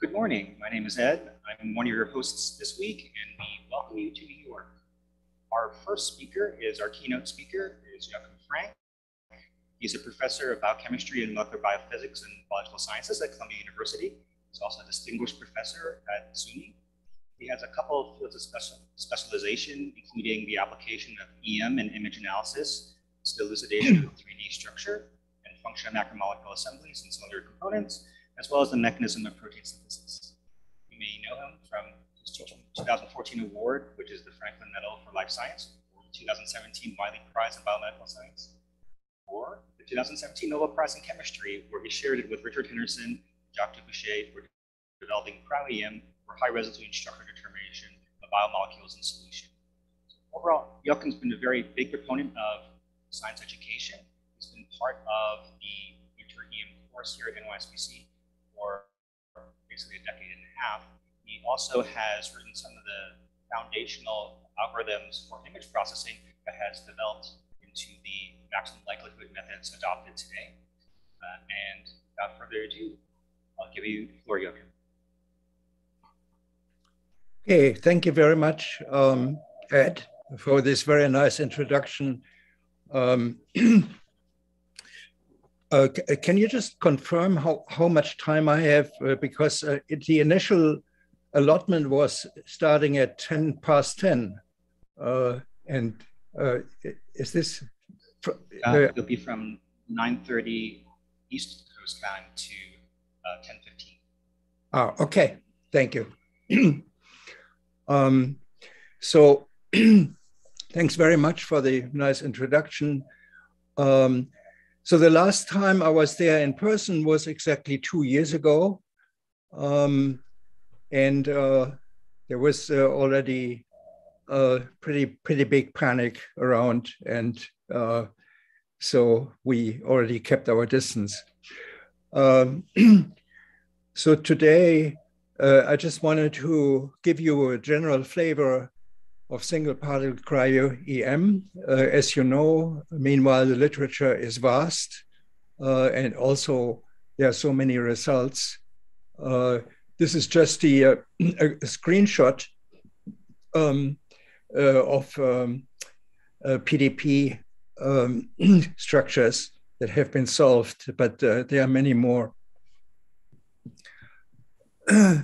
Good morning. My name is Ed. I'm one of your hosts this week, and we welcome you to New York. Our first speaker is our keynote speaker, is Joachim Frank. He's a professor of biochemistry and molecular biophysics and biological sciences at Columbia University. He's also a distinguished professor at SUNY. He has a couple of fields of special, specialization, including the application of EM and image analysis, the elucidation of 3D structure, and function of macromolecular assemblies and cylinder components, as well as the mechanism of protein synthesis. You may know him from his 2014 award, which is the Franklin Medal for Life Science, or the 2017 Wiley Prize in Biomedical Science, or the 2017 Nobel Prize in Chemistry, where he shared it with Richard Henderson, Jacques Dubochet, for developing cryo-EM for high resolution structure determination of biomolecules in solution. So overall, Joachim's been a very big proponent of science education. He's been part of the winter EM course here at NYSBC for basically a decade and a half. He also has written some of the foundational algorithms for image processing that has developed into the maximum likelihood methods adopted today. Uh, and without further ado, I'll give you the floor, Joachim. Okay, thank you very much, um, Ed, for this very nice introduction. Um, uh, can you just confirm how, how much time I have? Uh, because uh, it, the initial allotment was starting at 10 past 10. Uh, and uh, is this? Uh, it'll be from 9.30 East Coast time to 10.15. Ah, okay, thank you. Um, so thanks very much for the nice introduction. Um, so the last time I was there in person was exactly two years ago. Um, and uh, there was uh, already a pretty, pretty big panic around. And uh, so we already kept our distance. Um, so today uh, I just wanted to give you a general flavor of single particle cryo EM. Uh, as you know, meanwhile, the literature is vast uh, and also there are so many results. Uh, this is just the, uh, a, screenshot um, uh, of um, PDB um, structures that have been solved, but there are many more.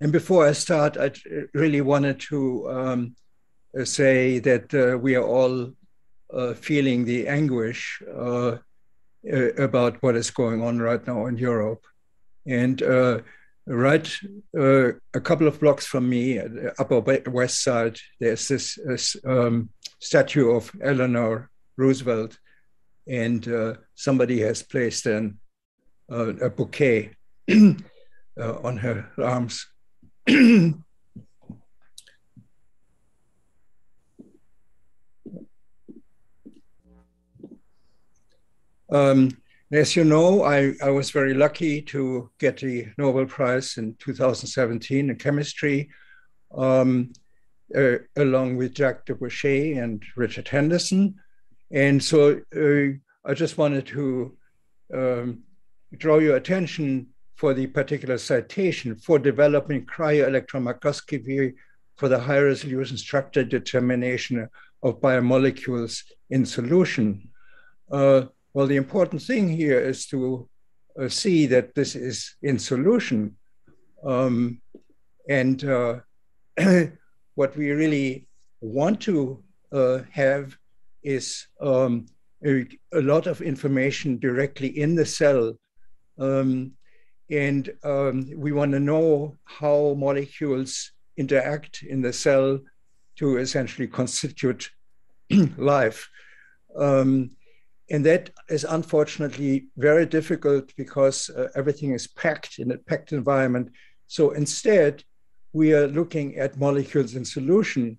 and before I start, I really wanted to um, say that uh, we are all uh, feeling the anguish uh, about what is going on right now in Europe. And uh, right uh, a couple of blocks from me, at the Upper West Side, there's this, this um, statue of Eleanor Roosevelt, and uh, somebody has placed an, a bouquet uh, on her arms. um, as you know, I, I was very lucky to get the Nobel Prize in 2017 in chemistry, um, uh, along with Jacques Dubochet and Richard Henderson. And so uh, I just wanted to um, draw your attention for the particular citation for developing cryo-electron microscopy for the high resolution structure determination of biomolecules in solution. Uh, well, the important thing here is to uh, see that this is in solution. Um, and uh, what we really want to uh, have is um, a, a, lot of information directly in the cell um, and um, we want to know how molecules interact in the cell to essentially constitute life. Um, and that is unfortunately very difficult because uh, everything is packed in a packed environment. So instead, we are looking at molecules in solution.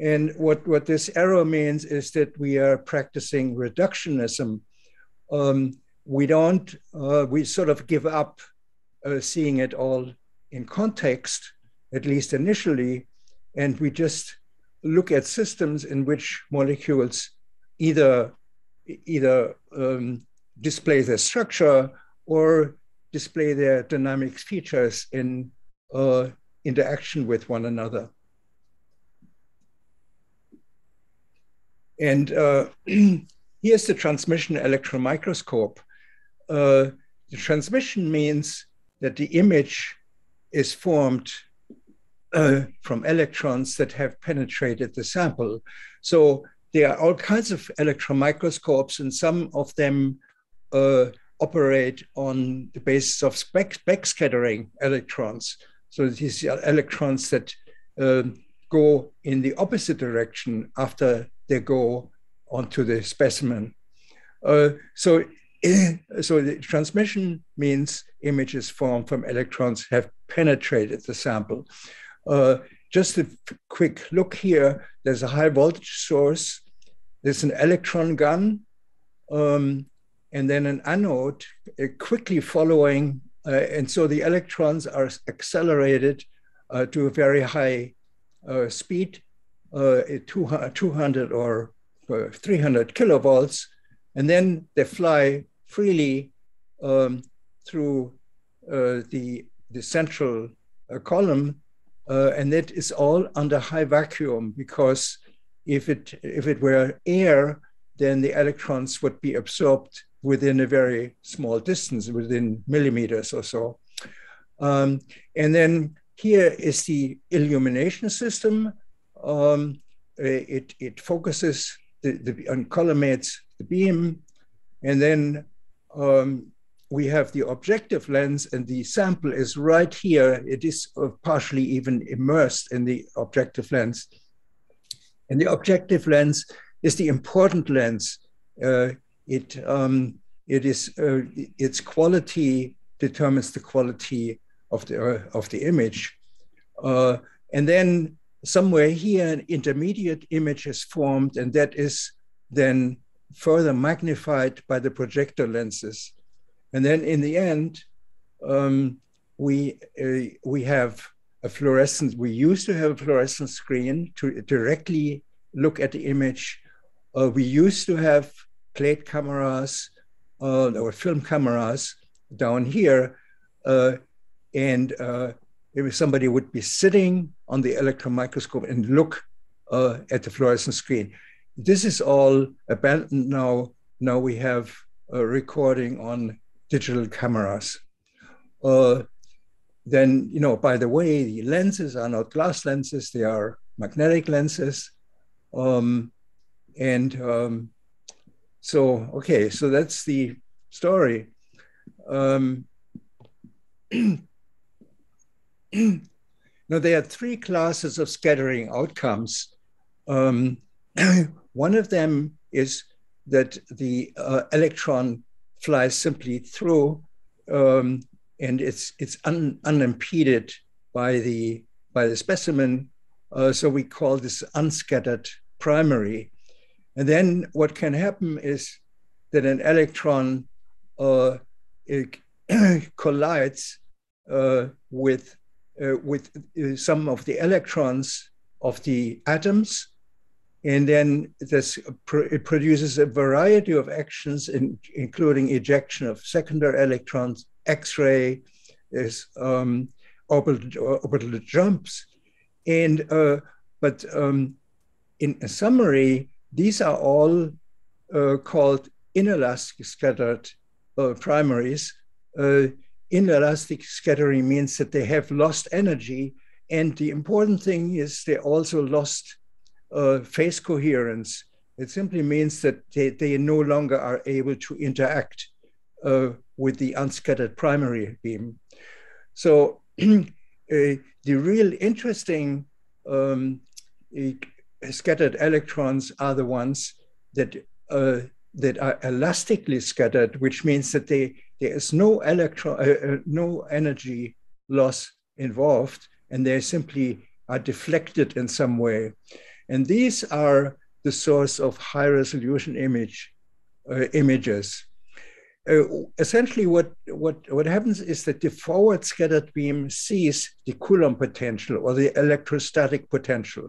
And what, what this arrow means is that we are practicing reductionism. Um, we don't, uh, we sort of give up uh, seeing it all in context, at least initially, and we just look at systems in which molecules either either um, display their structure or display their dynamic features in uh, interaction with one another. And uh, here's the transmission electron microscope. Uh, the transmission means that the image is formed uh, from electrons that have penetrated the sample. So there are all kinds of electron microscopes, and some of them uh, operate on the basis of backscattering electrons. So these are electrons that uh, go in the opposite direction after they go onto the specimen. Uh, so, so the transmission means images formed from electrons have penetrated the sample. Uh, just a quick look here. There's a high voltage source. There's an electron gun. Um, and then an anode uh, quickly following. Uh, and so the electrons are accelerated uh, to a very high uh, speed, uh, 200 or 300 kilovolts. And then they fly freely um, through the, the central column uh, and that is all under high vacuum because if it if it were air, then the electrons would be absorbed within a very small distance, within millimeters or so. Um, and then here is the illumination system. Um, it, it focuses the, the and collimates the beam, and then um, we have the objective lens and the sample is right here. It is uh, partially even immersed in the objective lens. And the objective lens is the important lens. Uh, it, um, it is, uh, its quality determines the quality of the, uh, of the image. Uh, and then somewhere here, an intermediate image is formed, and that is then further magnified by the projector lenses. And then in the end, um, we, uh, we have a fluorescent, we used to have a fluorescent screen to directly look at the image. Uh, we used to have plate cameras uh, or film cameras down here. Uh, and uh, if somebody would be sitting on the electron microscope and look uh, at the fluorescent screen. This is all abandoned now. Now we have a recording on digital cameras. Uh, then, you know, by the way, the lenses are not glass lenses, they are magnetic lenses. Um, and um, so, okay, so that's the story. Um, now, there are three classes of scattering outcomes. Um, one of them is that the uh, electron flies simply through, um, and it's it's un, unimpeded by the by the specimen. Uh, so we call this unscattered primary. And then what can happen is that an electron uh, collides uh, with uh, with uh, some of the electrons of the atoms and then this, it produces a variety of actions, in, including ejection of secondary electrons, X-ray, is um, orbital, orbital jumps. And, uh, but um, in summary, these are all uh, called inelastic scattered uh, primaries. Uh, inelastic scattering means that they have lost energy. And the important thing is they also lost uh, phase coherence. It simply means that they, they no longer are able to interact uh, with the unscattered primary beam. So uh, the real interesting um, scattered electrons are the ones that uh, that are elastically scattered, which means that they, there is no electron, uh, uh, no energy loss involved, and they simply are deflected in some way. And these are the source of high resolution image uh, images. Uh, essentially, what, what, what happens is that the forward scattered beam sees the Coulomb potential or the electrostatic potential.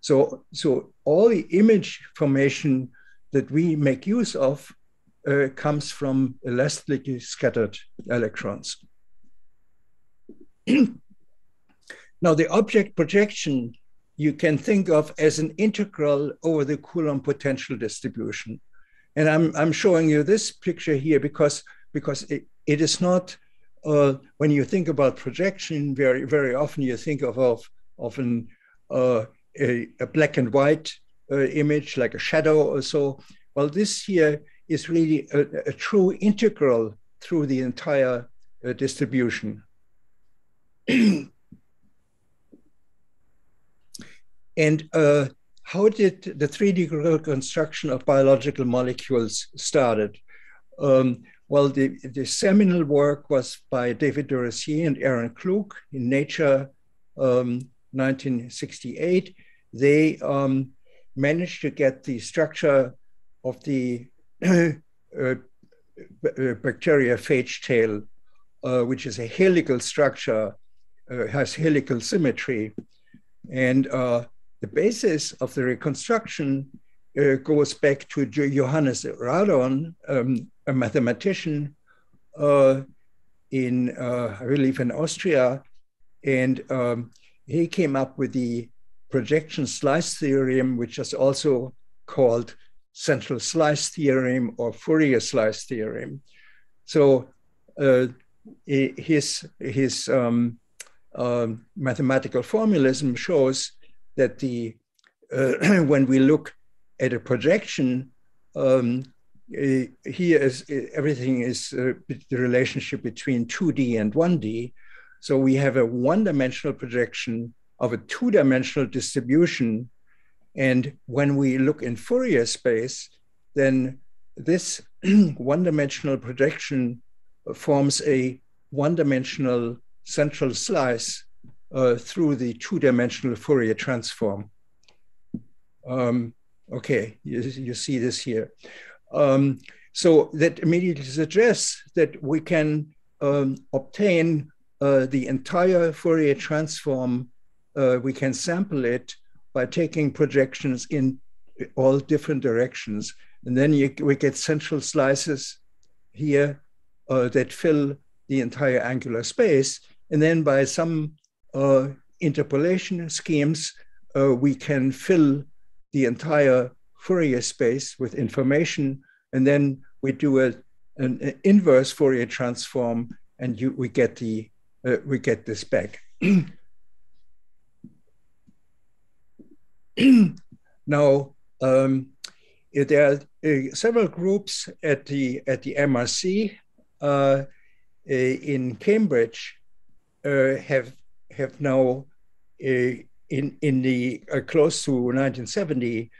So, so all the image formation that we make use of uh, comes from elastically scattered electrons. now, the object projection you can think of as an integral over the Coulomb potential distribution. And I'm, I'm showing you this picture here because, because it, it is not, uh, when you think about projection, very, very often you think of, of, of an, uh, a, a, black and white uh, image like a shadow or so. Well, this here is really a, a true integral through the entire uh, distribution. and uh, how did the 3D reconstruction of biological molecules started? Um, well, the, the, seminal work was by David de and Aaron Klug in Nature, um, 1968. They um, managed to get the structure of the uh, uh, bacteriophage tail, uh, which is a helical structure, uh, has helical symmetry. And uh, the basis of the reconstruction uh, goes back to Johannes Radon, um, a mathematician in, I believe, in Austria. And um, he came up with the projection slice theorem, which is also called central slice theorem or Fourier slice theorem. So uh, his, his um, uh, mathematical formalism shows that the uh, when we look at a projection, um, here is everything is uh, the relationship between 2D and 1D. So we have a one-dimensional projection of a two-dimensional distribution. And when we look in Fourier space, then this one-dimensional projection forms a one-dimensional central slice uh, through the two-dimensional Fourier transform. Um, okay, you, you, see this here. Um, so that immediately suggests that we can um, obtain uh, the entire Fourier transform uh, we can sample it by taking projections in all different directions. And then you, we get central slices here uh, that fill the entire angular space. And then by some interpolation schemes, uh, we can fill the entire Fourier space with information. And then we do a, an, inverse Fourier transform and you, we, get the, uh, we get this back. now, um, there are uh, several groups at the at the MRC uh, uh, in Cambridge uh, have have now uh, in in the uh, close to 1970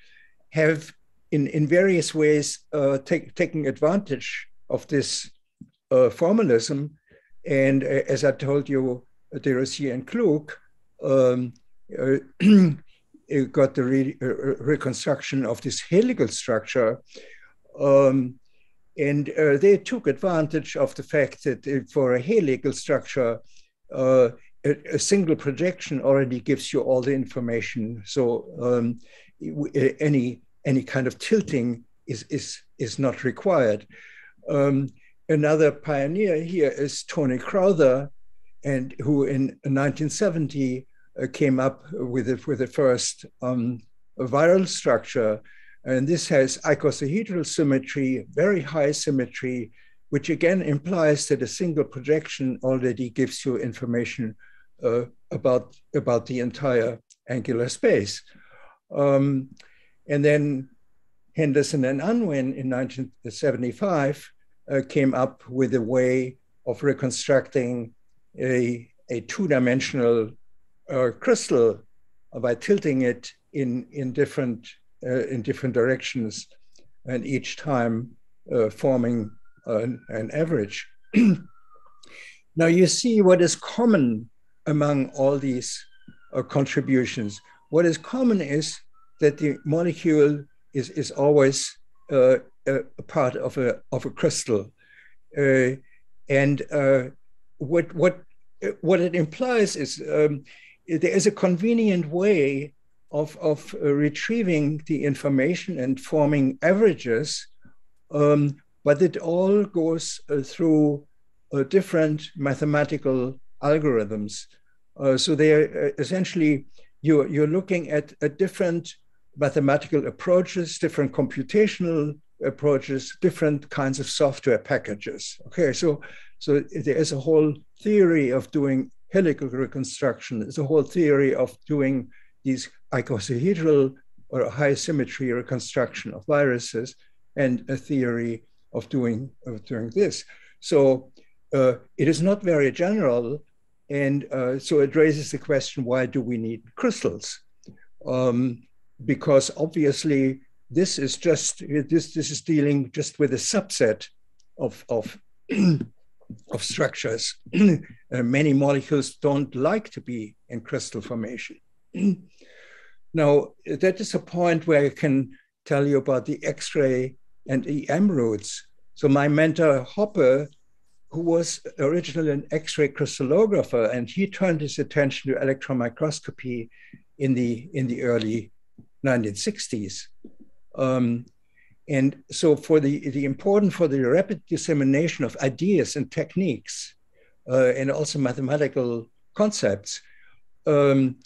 have in in various ways take, taken advantage of this formalism, and as I told you, DeRosier and Klug. Um, got the re uh, uh, reconstruction of this helical structure. Um, and uh, they took advantage of the fact that for a helical structure, uh, a, a, single projection already gives you all the information. So um, any any kind of tilting is is is not required. Um, another pioneer here is Tony Crowther, and who in 1970 uh, came up with it with the first um, viral structure. And this has icosahedral symmetry, very high symmetry, which again implies that a single projection already gives you information uh, about, about the entire angular space. Um, and then Henderson and Unwin in 1975 uh, came up with a way of reconstructing a, a two-dimensional uh, crystal by tilting it in in different uh, in different directions, and each time uh, forming an, an average. now you see what is common among all these uh, contributions. What is common is that the molecule is is always uh, a, part of a of a crystal, uh, and what what what it implies is um, there is a convenient way of, of uh, retrieving the information and forming averages um, but it all goes uh, through uh, different mathematical algorithms. Uh, so they're uh, essentially, you're, you're looking at, at different mathematical approaches, different computational approaches, different kinds of software packages. Okay, so so there is a whole theory of doing helical reconstruction. There's a whole theory of doing these icosahedral or high symmetry reconstruction of viruses, and a theory of doing of doing this. So uh, it is not very general, and uh, so it raises the question: Why do we need crystals? Um, because obviously this is just this this is dealing just with a subset of of of structures. uh, many molecules don't like to be in crystal formation. now that is a point where I can tell you about the X-ray and EM routes. So my mentor Hoppe, who was originally an X-ray crystallographer, and he turned his attention to electron microscopy in the in the early 1960s. Um, and so for the, the important for the rapid dissemination of ideas and techniques uh, and also mathematical concepts, um,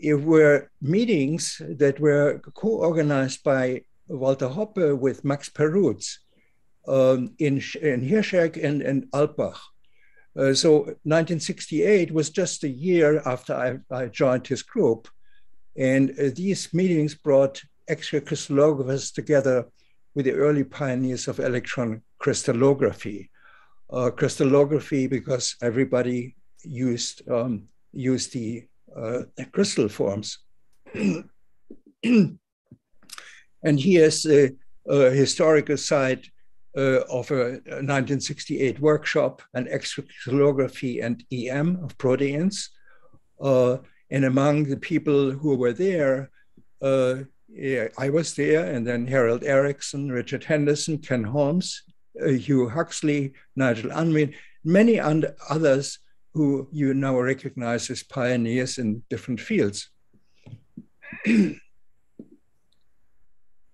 it were meetings that were co-organized by Walter Hoppe with Max Perutz um, in, in Hirschegg and, and Alpbach. Uh, so 1968 was just a year after I, I joined his group. And uh, these meetings brought X-ray crystallographers together with the early pioneers of electron crystallography. Uh, crystallography because everybody used um, used the uh, crystal forms. and here's a, a historical site of a 1968 workshop on X-ray crystallography and EM of proteins. Uh, and among the people who were there, uh, yeah, I was there, and then Harold Erickson, Richard Henderson, Ken Holmes, uh, Hugh Huxley, Nigel Unwin, many and others who you now recognize as pioneers in different fields.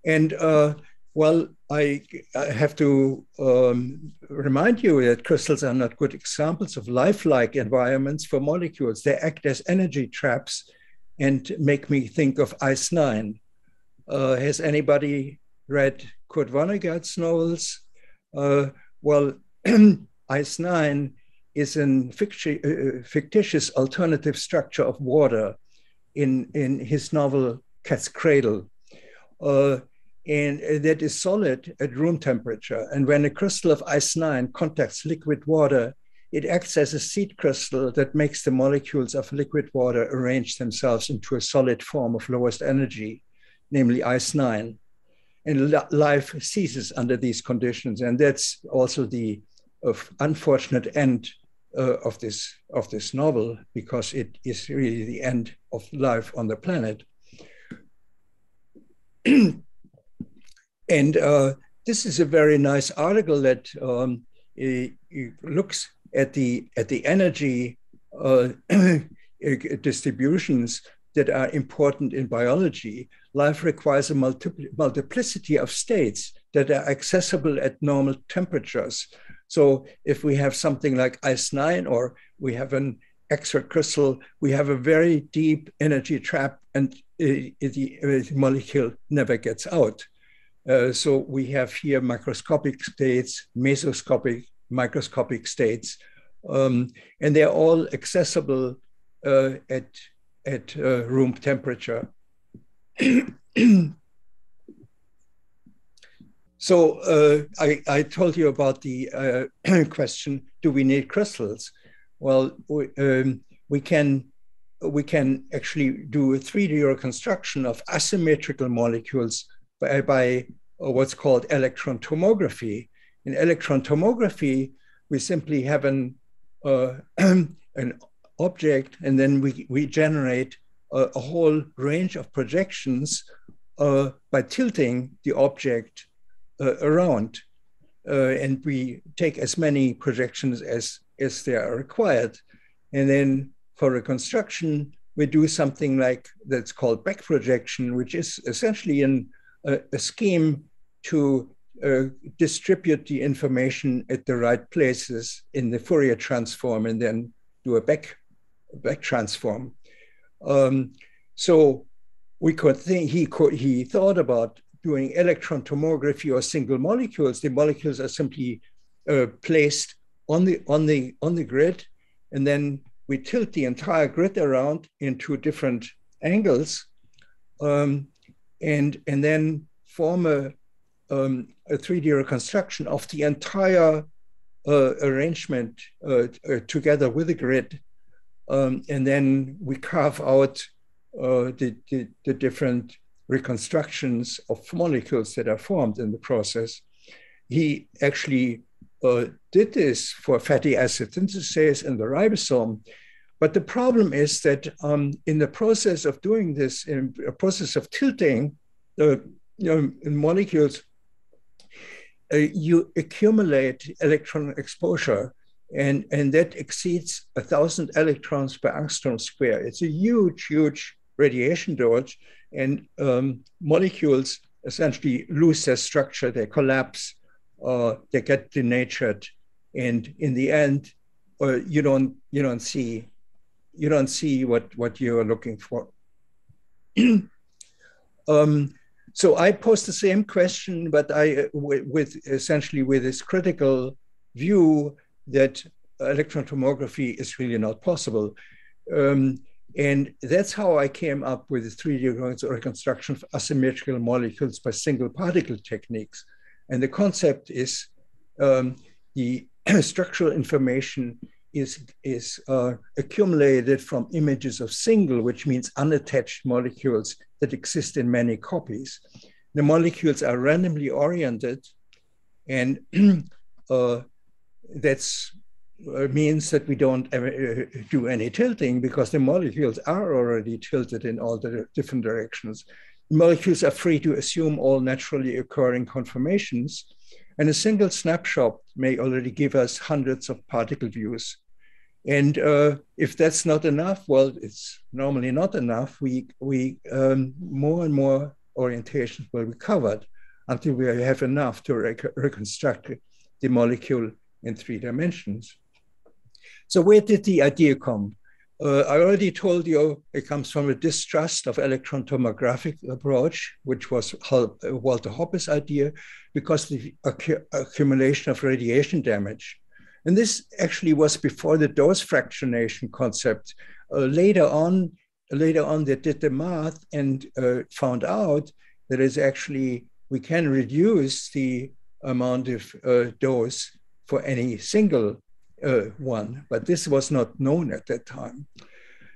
and uh, well, I, I, have to um, remind you that crystals are not good examples of lifelike environments for molecules. They act as energy traps and make me think of Ice Nine. Uh, has anybody read Kurt Vonnegut's novels? Uh, well, Ice Nine is a ficti- uh, fictitious alternative structure of water in, in his novel Cat's Cradle. Uh, and that is solid at room temperature. And when a crystal of ice 9 contacts liquid water, it acts as a seed crystal that makes the molecules of liquid water arrange themselves into a solid form of lowest energy, namely ice 9. And life ceases under these conditions. And that's also the unfortunate end uh, of, this, of this novel, because it is really the end of life on the planet. And uh, this is a very nice article that um, it, it looks at the at the energy uh, distributions that are important in biology. Life requires a multipl multiplicity of states that are accessible at normal temperatures. So if we have something like ice nine or we have an X-ray crystal, we have a very deep energy trap and uh, the, uh, the molecule never gets out. Uh, so we have here macroscopic states, mesoscopic, microscopic states, um, and they're all accessible uh, at, at uh, room temperature. so uh, I, I, told you about the uh, question, do we need crystals? Well, we, um, we can we can actually do a 3D reconstruction of asymmetrical molecules by, by what's called electron tomography. In electron tomography, we simply have an, uh, an object and then we, we generate a, a whole range of projections uh, by tilting the object uh, around. Uh, and we take as many projections as, as they are required. And then for reconstruction, we do something like that's called back projection, which is essentially an, a, a scheme to uh, distribute the information at the right places in the Fourier transform and then do a back, back transform. Um, so we could think he could he thought about doing electron tomography or single molecules. The molecules are simply uh, placed on the on the on the grid, and then we tilt the entire grid around into different angles, um, and and then form a um, a 3D reconstruction of the entire uh, arrangement uh, uh, together with the grid. Um, and then we carve out uh, the, the, the, different reconstructions of molecules that are formed in the process. He actually uh, did this for fatty acid synthesis in the ribosome. But the problem is that um, in the process of doing this, in a process of tilting the you know, molecules, uh, you accumulate electron exposure and, and that exceeds a thousand electrons per angstrom square. It's a huge, huge radiation dose and um, molecules essentially lose their structure, they collapse, uh, they get denatured, and in the end, uh, you don't you don't see you don't see what what you're looking for. um, so I posed the same question, but I uh, with, with essentially with this critical view that electron tomography is really not possible. Um, and that's how I came up with the 3D reconstruction of asymmetrical molecules by single particle techniques. And the concept is um, the structural information is, is uh, accumulated from images of single, which means unattached molecules that exist in many copies. The molecules are randomly oriented, and uh, uh, means that we don't ever, uh, do any tilting because the molecules are already tilted in all the different directions. Molecules are free to assume all naturally occurring conformations, and a single snapshot may already give us hundreds of particle views. And uh, if that's not enough, well, it's normally not enough. We, we um, more and more orientations will be covered until we have enough to rec reconstruct the molecule in three dimensions. So where did the idea come? Uh, I already told you it comes from a distrust of electron tomographic approach, which was Walter Hoppe's idea, because the accumulation of radiation damage. And this actually was before the dose fractionation concept. Uh, later on, later on, they did the math and uh, found out that is actually we can reduce the amount of uh, dose for any single uh, one, but this was not known at that time.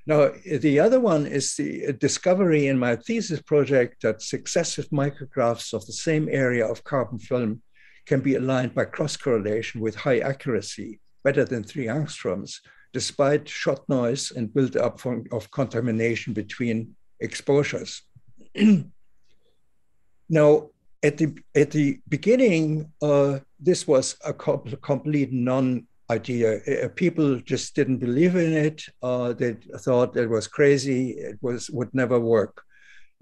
Now, the other one is the discovery in my thesis project that successive micrographs of the same area of carbon film can be aligned by cross correlation with high accuracy, better than three angstroms, despite shot noise and build-up of contamination between exposures. now, at the, at the beginning, uh, this was a complete non idea. People just didn't believe in it. Uh, they thought it was crazy. It was would never work.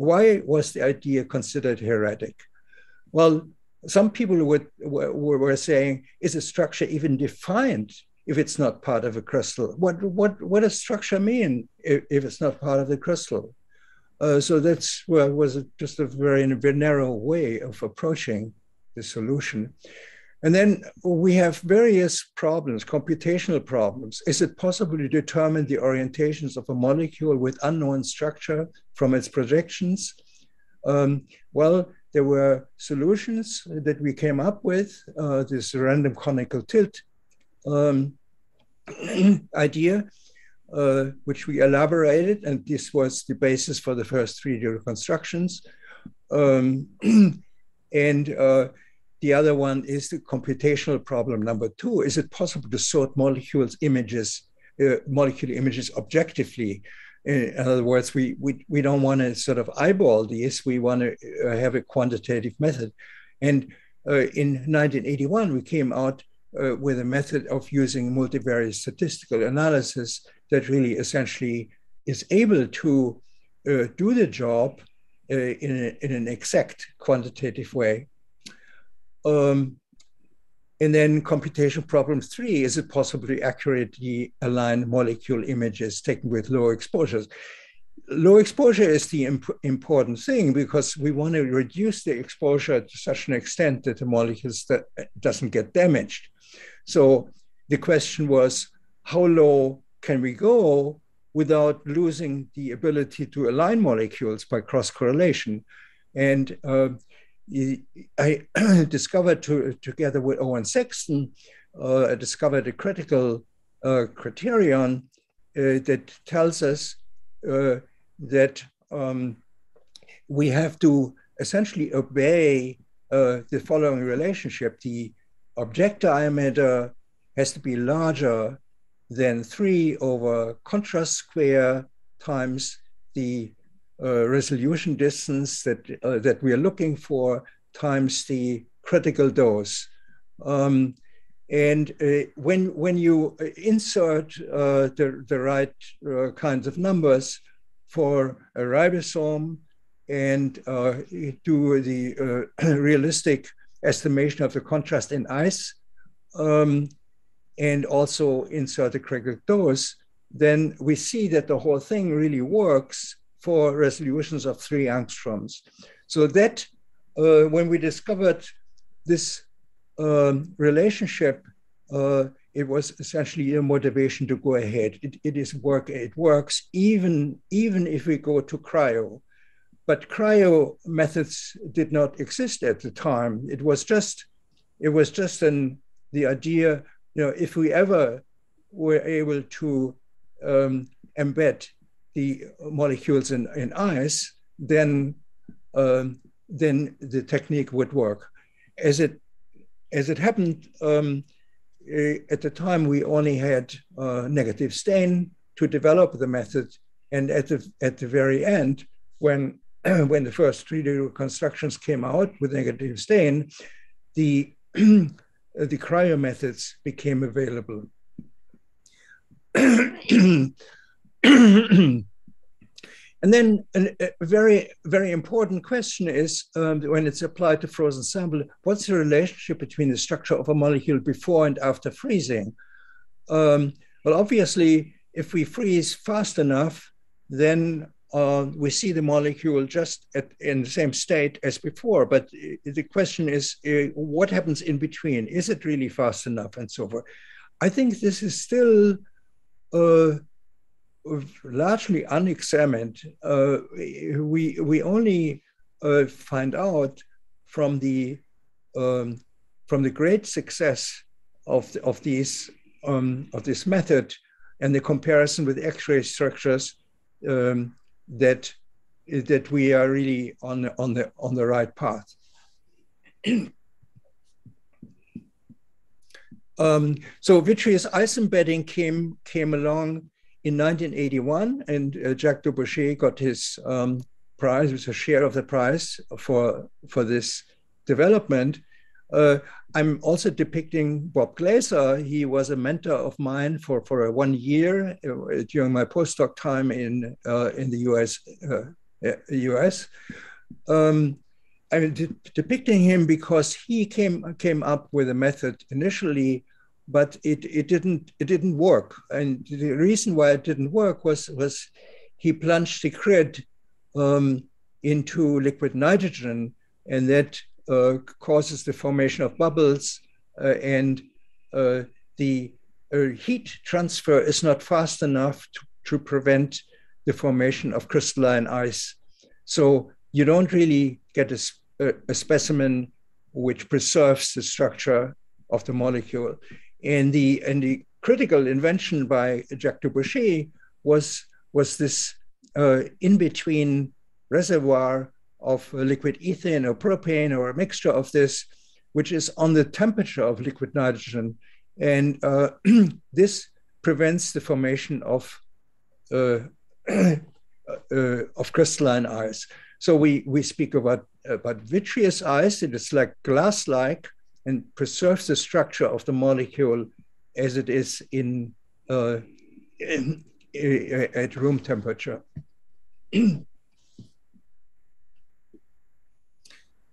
Why was the idea considered heretic? Well, some people would, were, were saying, is a structure even defined if it's not part of a crystal? What what what does structure mean if, if it's not part of the crystal? Uh, so that's well, was just a very, very narrow way of approaching the solution. And then we have various problems, computational problems. Is it possible to determine the orientations of a molecule with unknown structure from its projections? Um, well, there were solutions that we came up with, uh, this random conical tilt um, idea, uh, which we elaborated, and this was the basis for the first 3D reconstructions. Um, and uh, the other one is the computational problem. Number two, is it possible to sort molecules images, uh, molecule images objectively? In other words, we, we, we don't want to sort of eyeball these, we want to uh, have a quantitative method. And uh, in 1981, we came out uh, with a method of using multivariate statistical analysis that really essentially is able to uh, do the job uh, in, a, in an exact quantitative way. Um, and then computation problem three, is it possible to accurately align molecule images taken with low exposures? Low exposure is the imp important thing because we want to reduce the exposure to such an extent that the molecule doesn't get damaged. So the question was, how low can we go without losing the ability to align molecules by cross correlation? And uh, I discovered to, together with Owen Saxton, uh, I discovered a critical uh, criterion uh, that tells us uh, that um, we have to essentially obey uh, the following relationship. The object diameter has to be larger than 3 over contrast square times the uh, resolution distance that, uh, that we are looking for times the critical dose. Um, and uh, when, when you insert uh, the, the right uh, kinds of numbers for a ribosome and uh, do the realistic estimation of the contrast in ice, um, and also insert the critical dose, then we see that the whole thing really works for resolutions of three angstroms. So that uh, when we discovered this um, relationship, uh, it was essentially a motivation to go ahead. It, it is work. It works even even if we go to cryo, but cryo methods did not exist at the time. It was just it was just an the idea. You know, if we ever were able to um, embed the molecules in, in ice, then um, then the technique would work. As it as it happened, um, eh, at the time we only had uh, negative stain to develop the method, and at the at the very end, when when the first 3D reconstructions came out with negative stain, the the cryo methods became available. and then a very, very important question is um, when it's applied to frozen sample, what's the relationship between the structure of a molecule before and after freezing? Um, well, obviously, if we freeze fast enough, then uh, we see the molecule just at, in the same state as before. But the question is, uh, what happens in between? Is it really fast enough and so forth? I think this is still uh, largely unexamined. Uh, we we only uh, find out from the um, from the great success of the, of these um, of this method and the comparison with X-ray structures um, that that we are really on on the on the right path. um, so vitreous ice embedding came came along in 1981, and uh, Jacques Dubochet got his um, prize, was a share of the prize for for this development. Uh, I'm also depicting Bob Glaeser. He was a mentor of mine for for one year uh, during my postdoc time in uh, in the U.S. U.S. Uh, um, I'm de depicting him because he came came up with a method initially but it, it didn't it didn't work. And the reason why it didn't work was was he plunged the grid um, into liquid nitrogen, and that uh, causes the formation of bubbles, uh, and uh, the uh, heat transfer is not fast enough to, to prevent the formation of crystalline ice. So you don't really get a, a specimen which preserves the structure of the molecule. And the and the critical invention by Jacques Dubochet was was this uh, in between reservoir of liquid ethane or propane or a mixture of this, which is on the temperature of liquid nitrogen, and uh, this prevents the formation of uh, uh, of crystalline ice. So we we speak about about vitreous ice. It is like glass-like, and preserves the structure of the molecule as it is in, uh, in, in at room temperature.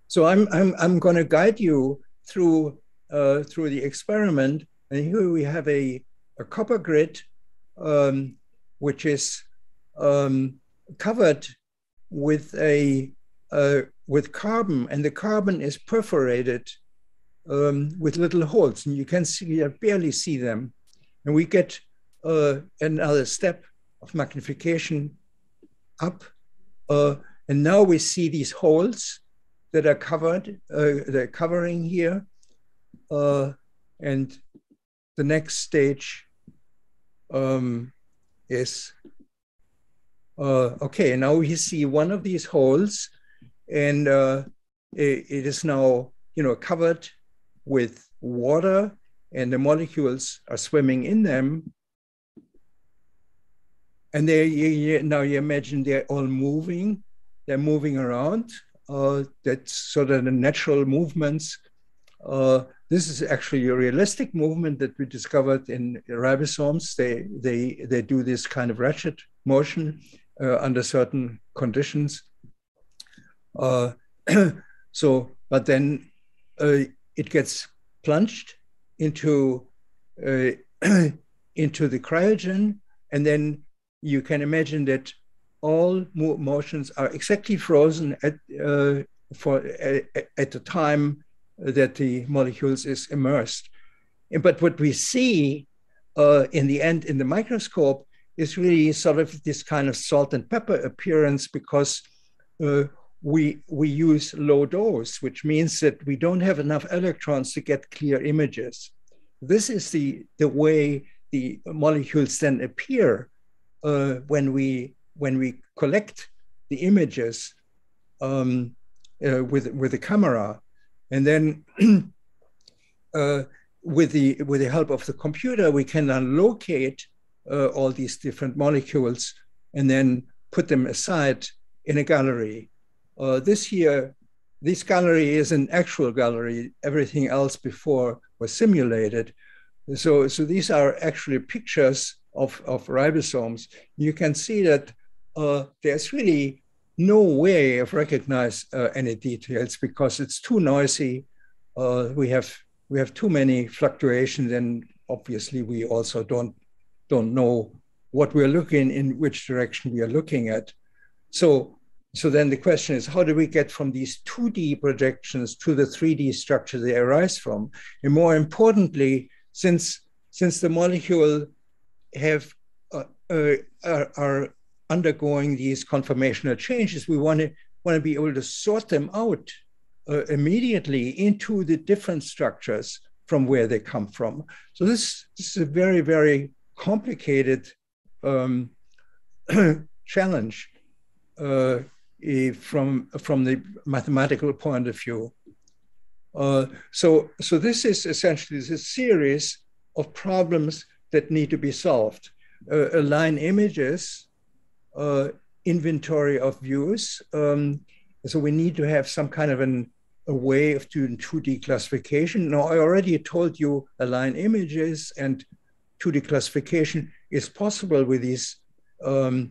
so I'm, I'm, I'm going to guide you through uh, through the experiment. And here we have a, a copper grid, um, which is um, covered with a uh, with carbon, and the carbon is perforated um, with little holes, and you can see, barely see them. And we get uh, another step of magnification up, uh, and now we see these holes that are covered, uh, they're covering here, uh, and the next stage um, is uh, okay. Now we see one of these holes, and uh, it, it is now you know covered with water, and the molecules are swimming in them. And they you, now you imagine they're all moving, they're moving around. Uh, that's sort of the natural movements. Uh, this is actually a realistic movement that we discovered in ribosomes. They they they do this kind of ratchet motion uh, under certain conditions. Uh, so, but then uh, it gets plunged into uh, into the cryogen, and then you can imagine that all motions are exactly frozen at uh, for at, at the time that the molecules is immersed. But what we see uh, in the end in the microscope is really sort of this kind of salt and pepper appearance because uh, we we use low dose, which means that we don't have enough electrons to get clear images. This is the the way the molecules then appear uh, when we when we collect the images um, uh, with with the camera, and then uh, with the with the help of the computer, we can then locate uh, all these different molecules and then put them aside in a gallery. Uh, this here, this gallery is an actual gallery. Everything else before was simulated. So, so these are actually pictures of, of ribosomes. You can see that uh, there's really no way of recognize uh, any details because it's too noisy. Uh, we have we have too many fluctuations, and obviously we also don't don't know what we're looking in which direction we are looking at. So, so then the question is, how do we get from these 2D projections to the 3D structure they arise from? And more importantly, since, since the molecule have uh, uh, are, are, undergoing these conformational changes, we want to want to be able to sort them out uh, immediately into the different structures from where they come from. So this, this is a very, very complicated um, challenge uh, from from the mathematical point of view. Uh, so so this is essentially a series of problems that need to be solved. Uh, align images, uh, inventory of views. Um, so we need to have some kind of an a way of doing 2D classification. Now I already told you align images and 2D classification is possible with these um,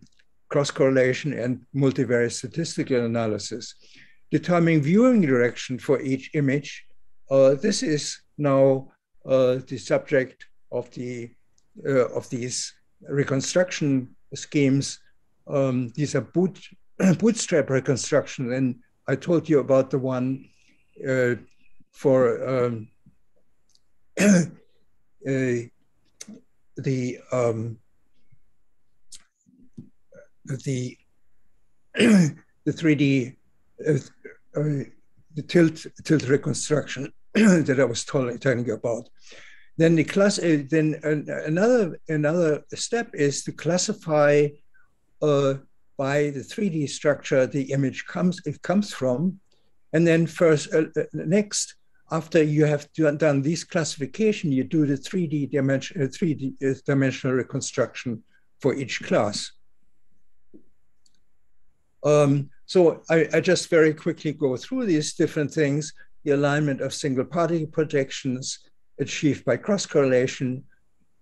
cross correlation and multivariate statistical analysis. Determining viewing direction for each image, uh, this is now uh, the subject of the uh, of these reconstruction schemes. Um, these are boot, bootstrap reconstruction, and I told you about the one uh, for um, the um, the the 3D uh, uh, the tilt tilt reconstruction that I was telling you about. Then the class uh, then another another step is to classify uh, by the 3D structure the image comes it comes from, and then first uh, next after you have done this classification, you do the 3D dimension, 3D uh, uh, dimensional reconstruction for each class. Um, so I, I, just very quickly go through these different things. The alignment of single particle projections achieved by cross correlation.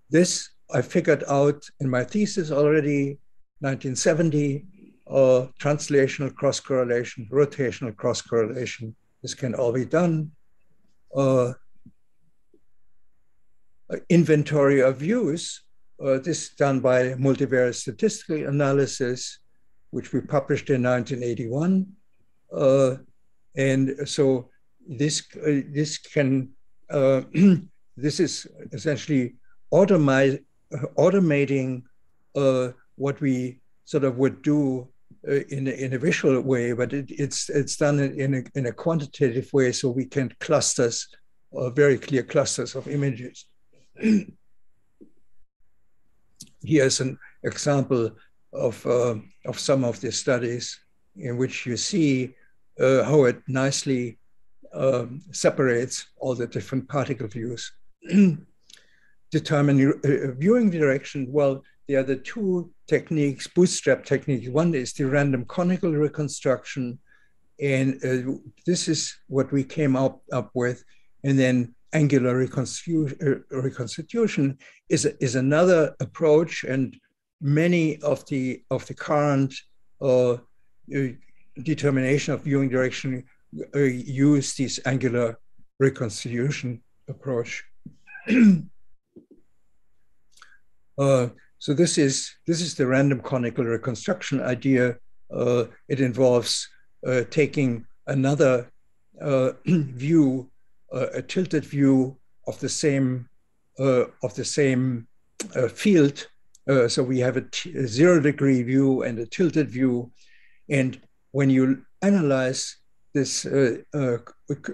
This I figured out in my thesis already, 1970, uh, translational cross correlation, rotational cross correlation. This can all be done uh, inventory of views. Uh, this done by multivariate statistical analysis, which we published in 1981. Uh, and so this, uh, this can, uh, this is essentially automate, automating uh, what we sort of would do uh, in, a, in a visual way, but it, it's, it's done in a, in a quantitative way so we can clusters, very clear clusters of images. Here's an example of, uh, of some of the studies in which you see uh, how it nicely um, separates all the different particle views. Determine uh, viewing direction, well, there are the two techniques, bootstrap technique. One is the random conical reconstruction, and uh, this is what we came up, up with. And then angular reconstitution, uh, reconstitution is, is another approach, and many of the of the current uh, uh determination of viewing direction uh, use this angular reconstitution approach. uh, so this is this is the random conical reconstruction idea. Uh, it involves uh, taking another view, a tilted view of the same of the same field. So we have a, zero degree view and a tilted view, and when you analyze this uh, uh,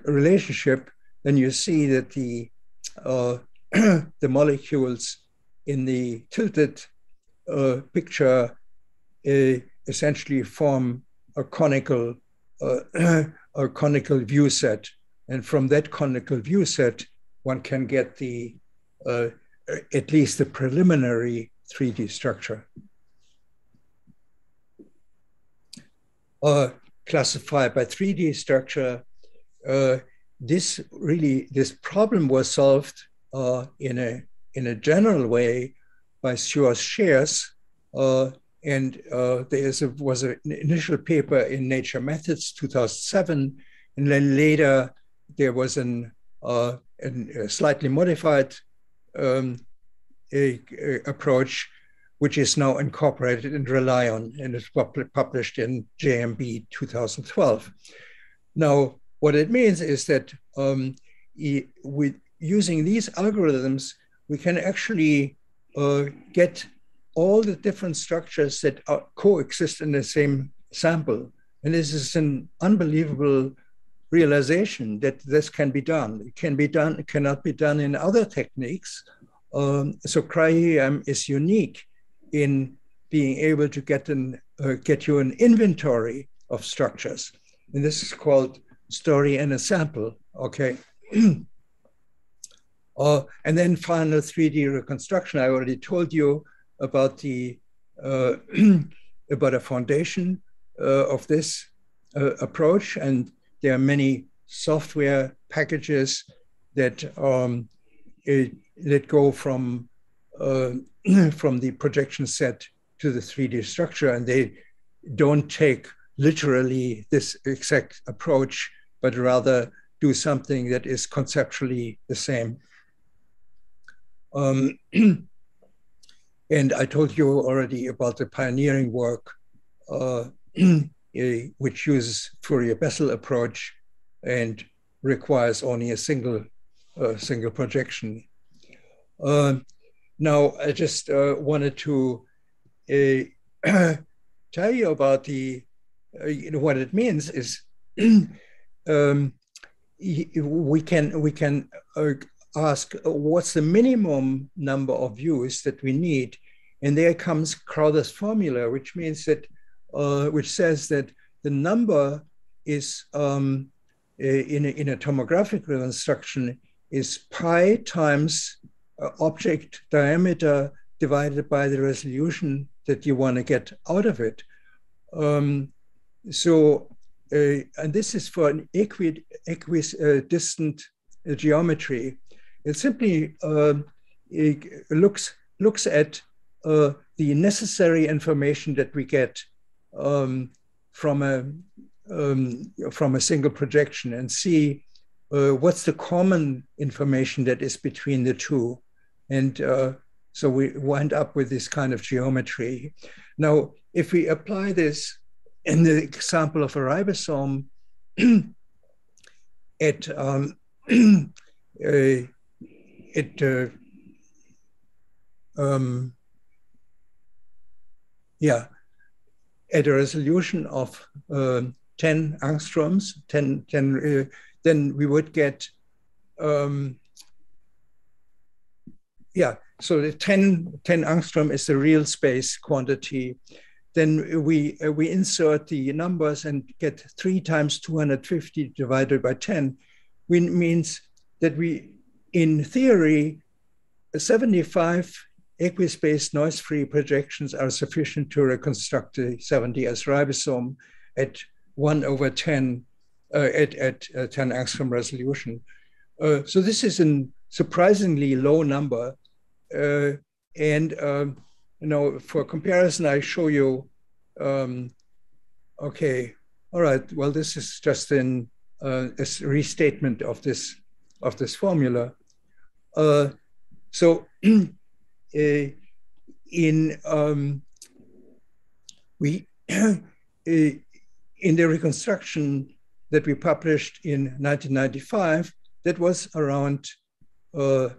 relationship, then you see that the uh, the molecules in the tilted uh, picture uh, essentially form a conical uh, a conical view set, and from that conical view set, one can get the at least the preliminary 3D structure. uh, classified by 3D structure, uh, this really this problem was solved uh, in a in a general way by Sjors Scheres. Uh, and uh, there is a, was an initial paper in Nature Methods 2007, and then later there was an, uh, an a slightly modified um, approach which is now incorporated in RELION and is published in JMB 2012. Now, what it means is that um, with using these algorithms, we can actually uh, get all the different structures that are, coexist in the same sample. And this is an unbelievable realization that this can be done. It can be done, it cannot be done in other techniques. Um, so cryo-EM is unique in being able to get an uh, get you an inventory of structures, and this is called story in a sample. Okay. uh, and then final 3D reconstruction. I already told you about the uh, about a foundation uh, of this uh, approach, and there are many software packages that um, it, that go from uh, from the projection set to the 3D structure, and they don't take literally this exact approach, but rather do something that is conceptually the same. Um, and I told you already about the pioneering work, uh, which uses Fourier-Bessel approach and requires only a single, uh, single projection. Uh, now, I just uh, wanted to uh, tell you about the, uh, you know, what it means is um, we can we can uh, ask what's the minimum number of views that we need, and there comes Crowther's formula, which means that which says that the number is um, in a, in a tomographic reconstruction is pi times uh, object diameter divided by the resolution that you want to get out of it. Um, so, uh, and this is for an equi equidistant uh, geometry. It simply um, it looks looks at uh, the necessary information that we get um, from a um, from a single projection and see uh, what's the common information that is between the two? And uh, so we wind up with this kind of geometry. Now, if we apply this in the example of a ribosome, it um, uh, it uh, um, yeah at a resolution of uh, 10 angstroms 10, 10 uh, then we would get um, yeah so the 10, 10 angstrom is the real space quantity. Then we uh, we insert the numbers and get 3 times 250 divided by 10 which means that we in theory 75 equispaced noise-free projections are sufficient to reconstruct the 70S ribosome at 1 over 10 uh, at, at uh, 10 angstrom resolution. Uh, so this is a surprisingly low number. Uh, and um, you know, for comparison, I show you, um, okay, all right, well, this is just in uh, a restatement of this, of this formula. Uh, so uh, in um, we uh, in the reconstruction that we published in 1995, that was around uh,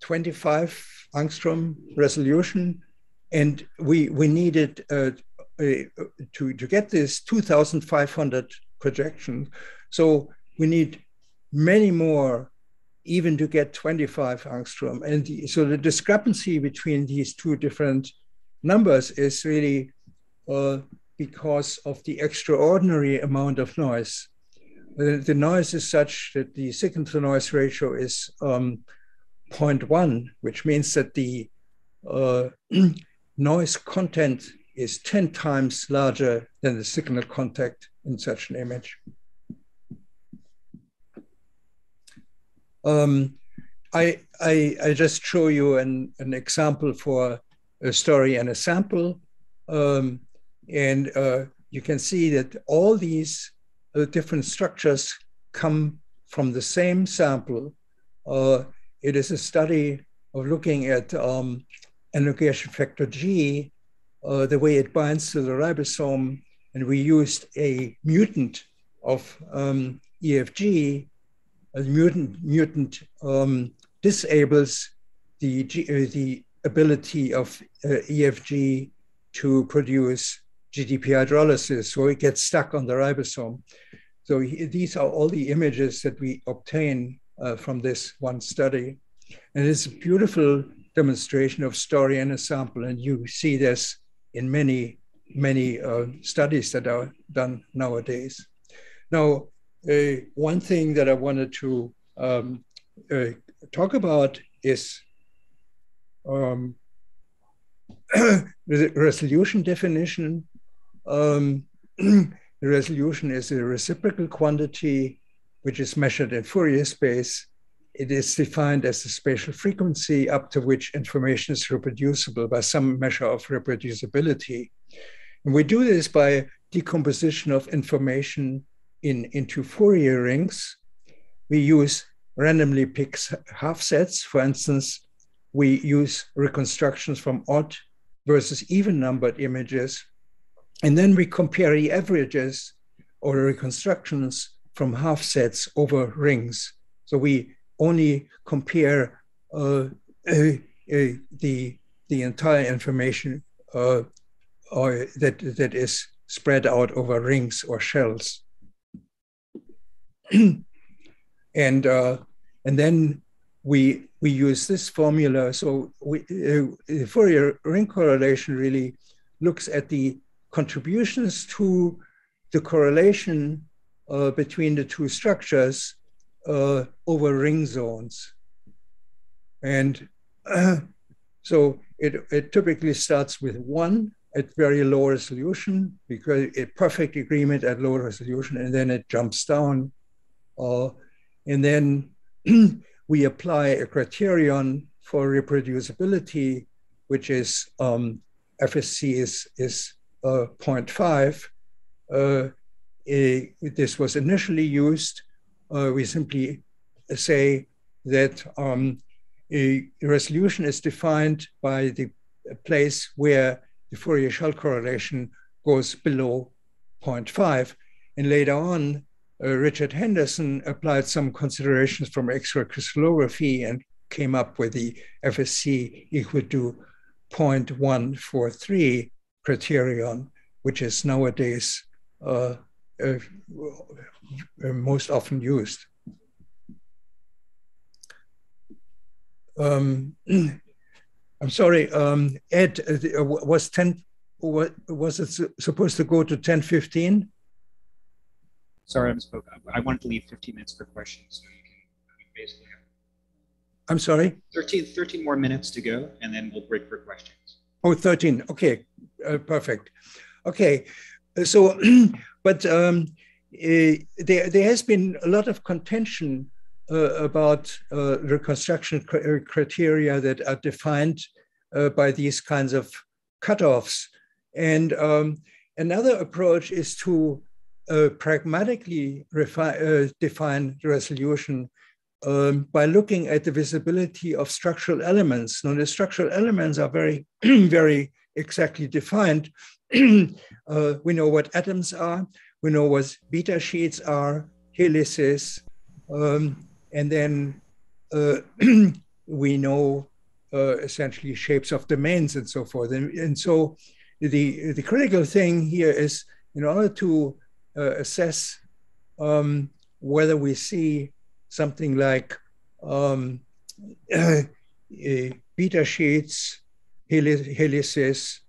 25 angstrom resolution, and we we needed uh, to to get this 2,500 projection. So we need many more even to get 25 angstrom. And the, so the discrepancy between these two different numbers is really uh, because of the extraordinary amount of noise. The, the, noise is such that the signal to noise ratio is um, 0.1, which means that the uh, noise content is 10 times larger than the signal contact in such an image. Um, I, I, I, just show you an, an example for a story in a sample. Um, and uh, you can see that all these uh, different structures come from the same sample. Uh, it is a study of looking at um, elongation factor G, uh, the way it binds to the ribosome. And we used a mutant of um, EFG a mutant mutant um, disables the uh, the ability of uh, EFG to produce GTP hydrolysis, so it gets stuck on the ribosome. So he, these are all the images that we obtain uh, from this one study. And it's a beautiful demonstration of story in a sample. And you see this in many, many uh, studies that are done nowadays. Now, uh, one thing that I wanted to um, uh, talk about is um, resolution definition. Um, the resolution is a reciprocal quantity which is measured in Fourier space. It is defined as the spatial frequency up to which information is reproducible by some measure of reproducibility. And we do this by decomposition of information in, into Fourier rings, we use randomly picked half sets. For instance, we use reconstructions from odd versus even numbered images. And then we compare the averages or the reconstructions from half sets over rings. So we only compare uh, uh, uh, the, the entire information uh, or that, that is spread out over rings or shells. and uh, and then we we use this formula. So we, uh, Fourier ring correlation really looks at the contributions to the correlation uh, between the two structures uh, over ring zones. And uh, so it, it typically starts with one at very low resolution because a perfect agreement at low resolution, and then it jumps down uh, and then we apply a criterion for reproducibility, which is um, FSC is, is 0.5. Uh, this was initially used uh, we simply say that um, a resolution is defined by the place where the Fourier shell correlation goes below 0.5. And later on, uh, Richard Henderson applied some considerations from X-ray crystallography and came up with the FSC equal to 0.143 criterion, which is nowadays uh, uh, uh most often used. Um, I'm sorry, um, Ed, uh, was 10, was it supposed to go to 1015? Sorry, I misspoke. I wanted to leave 15 minutes for questions. So you can basically have I'm sorry? 13, 13 more minutes to go, and then we'll break for questions. Oh, 13. Okay, uh, perfect. Okay, so, but um, uh, there, there has been a lot of contention uh, about uh, reconstruction uh, criteria that are defined uh, by these kinds of cutoffs. And um, another approach is to uh, pragmatically uh, define resolution um, by looking at the visibility of structural elements. Now, the structural elements are very, very exactly defined. uh, we know what atoms are, we know what beta sheets are, helices, um, and then uh, we know uh, essentially shapes of domains and so forth. And, and so the, the critical thing here is in order to uh, assess um, whether we see something like um, uh, beta sheets, helices,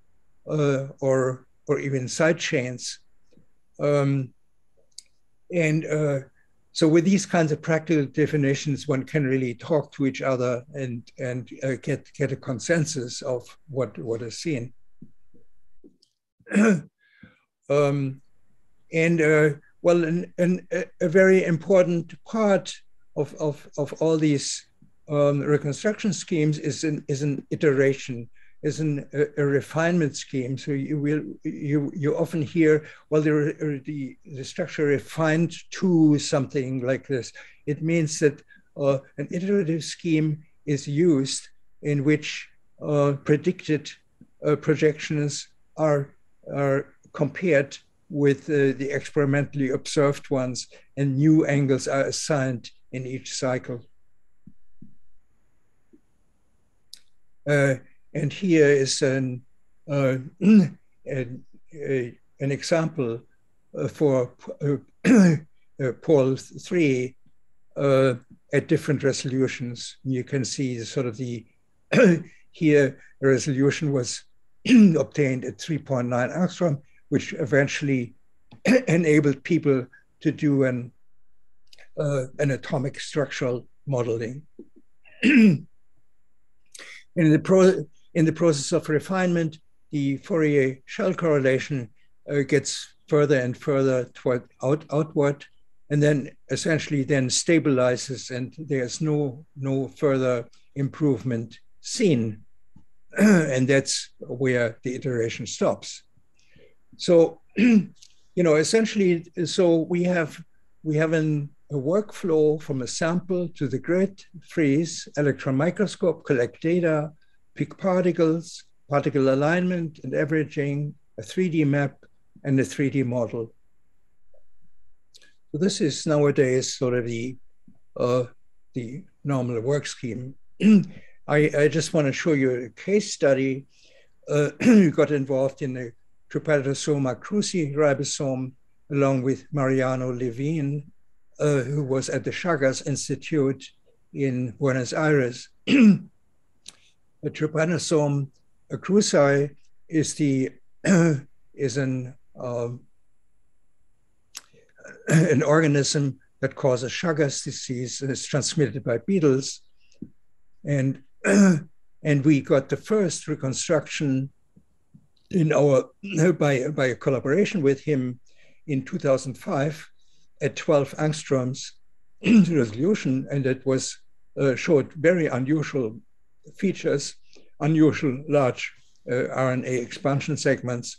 uh, or or even side chains. Um, and uh, so with these kinds of practical definitions, one can really talk to each other and and uh, get get a consensus of what what is seen. um, and uh, well, an, an, a very important part of, of, of all these um, reconstruction schemes is an, is an iteration, is an, a, a refinement scheme. So you will you you often hear, well, the, the, the structure refined to something like this. It means that uh, an iterative scheme is used in which uh, predicted uh, projections are, are compared with uh, the experimentally observed ones, and new angles are assigned in each cycle. Uh, and here is an, uh, an, a, an, example uh, for uh, uh, Pol 3 at different resolutions. You can see the sort of the, here resolution was obtained at 3.9 angstrom, which eventually enabled people to do an, uh, an atomic structural modeling. in, the pro- in the process of refinement, the Fourier shell correlation uh, gets further and further toward out, outward, and then essentially then stabilizes, and there's no no further improvement seen, and that's where the iteration stops. So, you know, essentially, so we have we have an, a workflow from a sample to the grid, freeze, electron microscope, collect data, pick particles, particle alignment and averaging, a 3D map, and a 3D model. So this is nowadays sort of the uh, the normal work scheme. I, I, just want to show you a case study. Uh, got involved in a Trypanosoma cruzi ribosome, along with Mariano Levin, uh, who was at the Chagas Institute in Buenos Aires. the Trypanosoma cruzi is the is an um, an organism that causes Chagas disease and is transmitted by beetles. And and we got the first reconstruction in our by by a collaboration with him in 2005 at 12 angstroms resolution, and it was uh, showed very unusual features, unusual large uh, RNA expansion segments.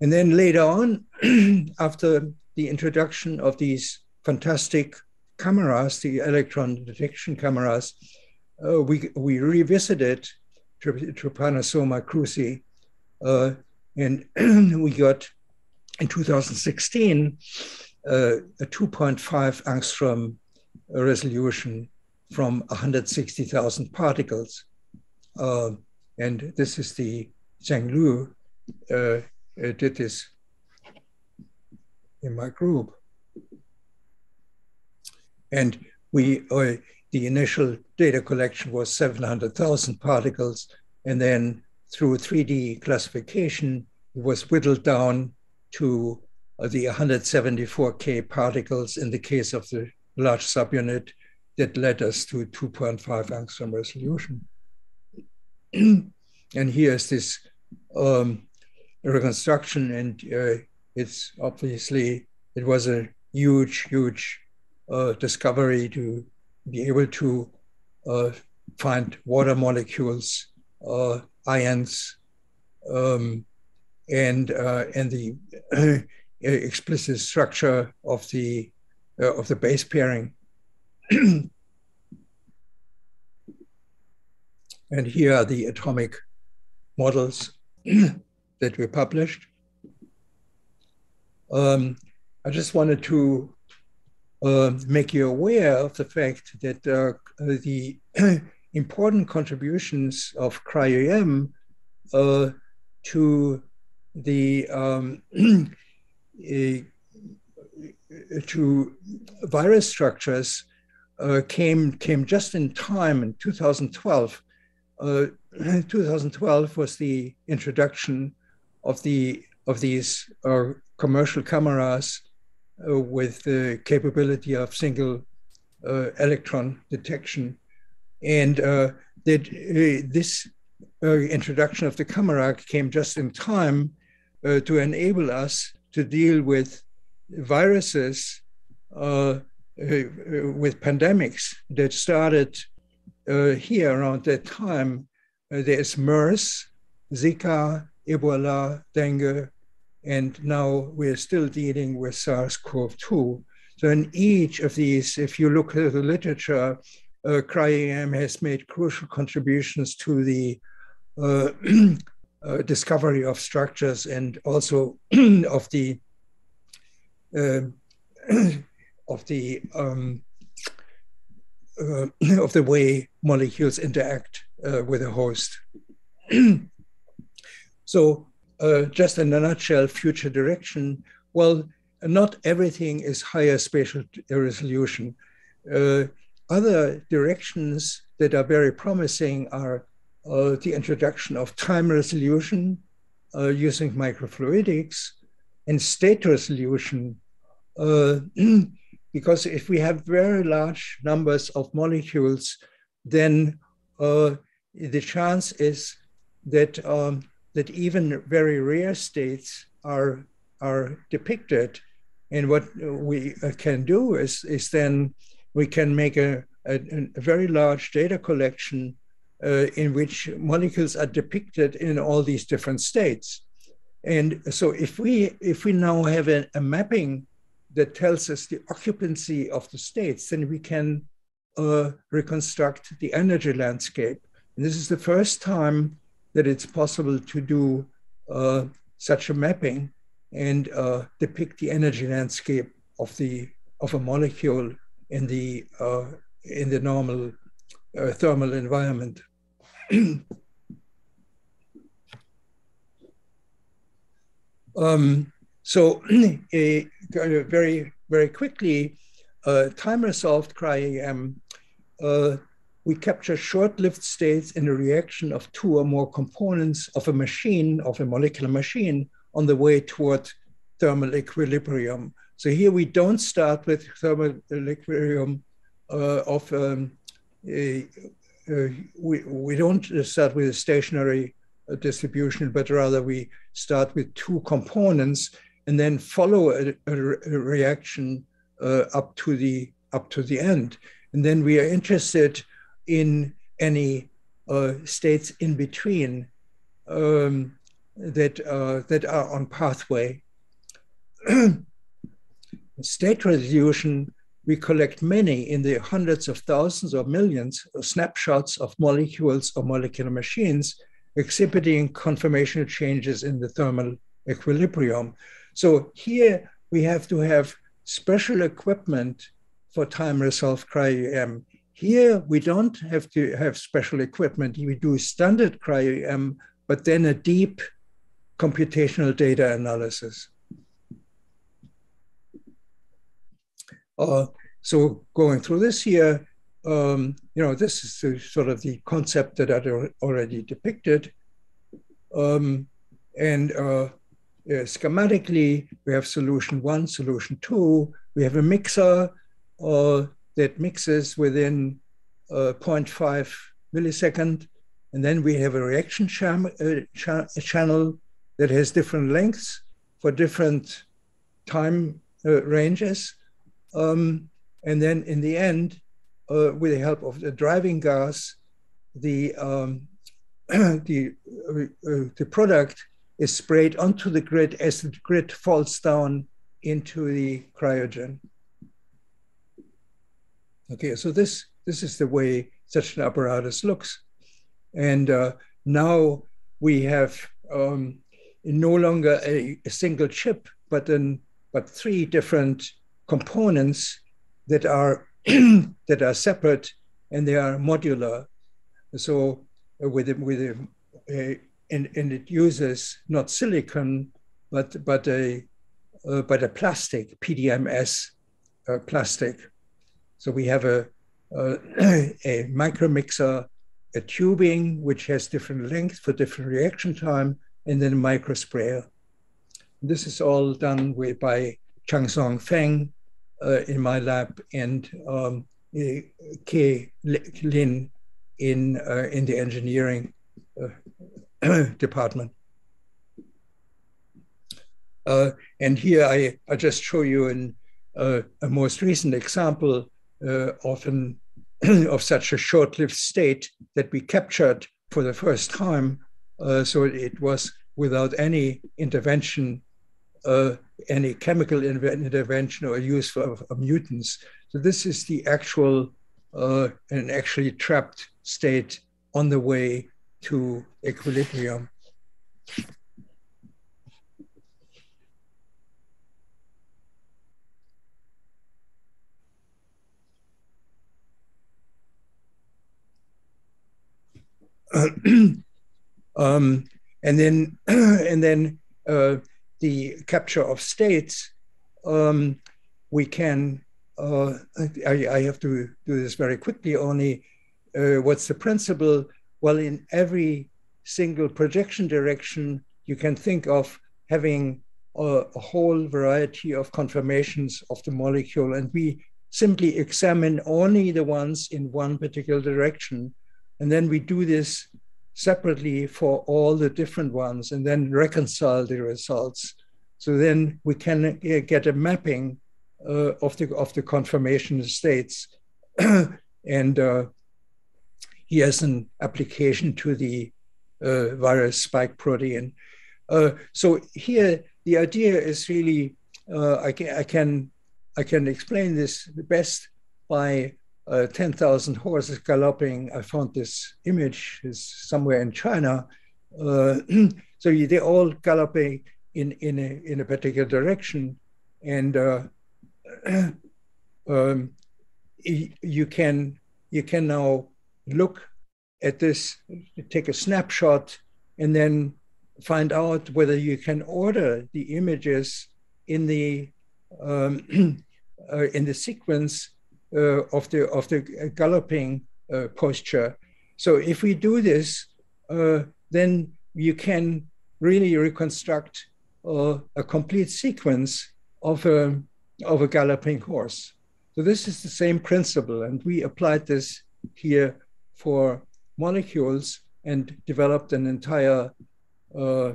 And then later on, after the introduction of these fantastic cameras, the electron detection cameras, uh, we, we revisited Trypanosoma cruzi, uh, and we got in 2016 uh, a 2.5 angstrom resolution from 160,000 particles. Uh, and this is the Zheng Liu uh, did this in my group. And we, uh, the initial data collection was 700,000 particles. And then through 3D classification, it was whittled down to uh, the 174K particles in the case of the large subunit that led us to 2.5 angstrom resolution. and here's this um, reconstruction, and uh, it's obviously it was a huge, huge uh, discovery to be able to uh, find water molecules, uh, ions, um, and uh, and the explicit structure of the uh, of the base pairing. and here are the atomic models that we published. Um, I just wanted to uh, make you aware of the fact that uh, the important contributions of cryo-EM uh, to the um, to virus structures uh, came came just in time in 2012. Uh, 2012 was the introduction of the of these uh, commercial cameras uh, with the capability of single uh, electron detection, and that this introduction of the camera came just in time to enable us to deal with viruses with pandemics that started here around that time. there's MERS, Zika, Ebola, dengue, and now we're still dealing with SARS-CoV-2. So in each of these, if you look at the literature, uh, cryo-EM has made crucial contributions to the uh, uh, discovery of structures and also of the uh, of the um, uh, of the way molecules interact uh, with a host. So, uh, just in a nutshell, future direction. Well, not everything is higher spatial resolution. Uh, other directions that are very promising are uh, the introduction of time resolution uh, using microfluidics and state resolution. Because if we have very large numbers of molecules, then uh, the chance is that um, that even very rare states are are depicted. And what we uh, can do is is then we can make a, a, a very large data collection uh, in which molecules are depicted in all these different states. And so if we if we now have a, a mapping that tells us the occupancy of the states, then we can uh, reconstruct the energy landscape. And this is the first time that it's possible to do uh, such a mapping and uh, depict the energy landscape of the of a molecule in the uh, in the normal uh, thermal environment. um, so, very very quickly, uh, time resolved cryo-EM uh, we capture short-lived states in a reaction of two or more components of a machine, of a molecular machine, on the way toward thermal equilibrium. So here we don't start with thermal equilibrium uh, of, um, a, uh, we, we don't start with a stationary uh, distribution, but rather we start with two components and then follow a, a, a reaction uh, up to the up to the end. And then we are interested in any uh, states in between um, that, uh, that are on pathway. State resolution we collect many in the hundreds of thousands or millions of snapshots of molecules or molecular machines exhibiting conformational changes in the thermal equilibrium. So here we have to have special equipment for time resolved cryo-EM. Here we don't have to have special equipment. We do standard cryo-EM, but then a deep computational data analysis. Uh, so going through this here, um, you know, this is the, sort of the concept that I already depicted. Um, and uh, uh, schematically, we have solution one, solution two. We have a mixer uh, that mixes within uh, 0.5 millisecond. And then we have a reaction cham uh, cha channel that has different lengths for different time uh, ranges. Um, and then in the end, uh, with the help of the driving gas, the um, the the product is sprayed onto the grid as the grid falls down into the cryogen. Okay, so this this is the way such an apparatus looks, and uh, now we have um, no longer a, a, single chip, but but three different components that are that are separate and they are modular. So uh, with with a, a and, and it uses not silicon but but a uh, but a plastic PDMS uh, plastic. So we have a a, a micro mixer, a tubing which has different length for different reaction time, and then a micro sprayer. This is all done with, by Xiangsong Feng uh, in my lab and um, Qiao Lin in, uh, in the engineering uh, department. Uh, and here I, I just show you an, uh, a most recent example uh, of, an, of such a short-lived state that we captured for the first time. so it was without any intervention uh, any chemical intervention or use of, of, mutants. So this is the actual uh, and actually trapped state on the way to equilibrium. um, and then and then uh, the capture of states, um, we can, uh, I, I, have to do this very quickly only, uh, what's the principle? Well, in every single projection direction, you can think of having a, a whole variety of conformations of the molecule, and we simply examine only the ones in one particular direction. And then we do this separately for all the different ones and then reconcile the results. So then we can uh, get a mapping uh, of the of the conformation states, and uh, he has an application to the uh, virus spike protein. Uh, so here the idea is really uh, I can I can I can explain this best by uh, 10,000 horses galloping. I found this image is somewhere in China. Uh, so they're all galloping in, in, a, in a particular direction. And uh, um, you, can, you can now look at this, take a snapshot, and then find out whether you can order the images in the um, uh, in the sequence uh, of the of the galloping uh, posture. So if we do this, uh, then you can really reconstruct a complete sequence of a of a galloping horse. So this is the same principle, and we applied this here for molecules and developed an entire uh,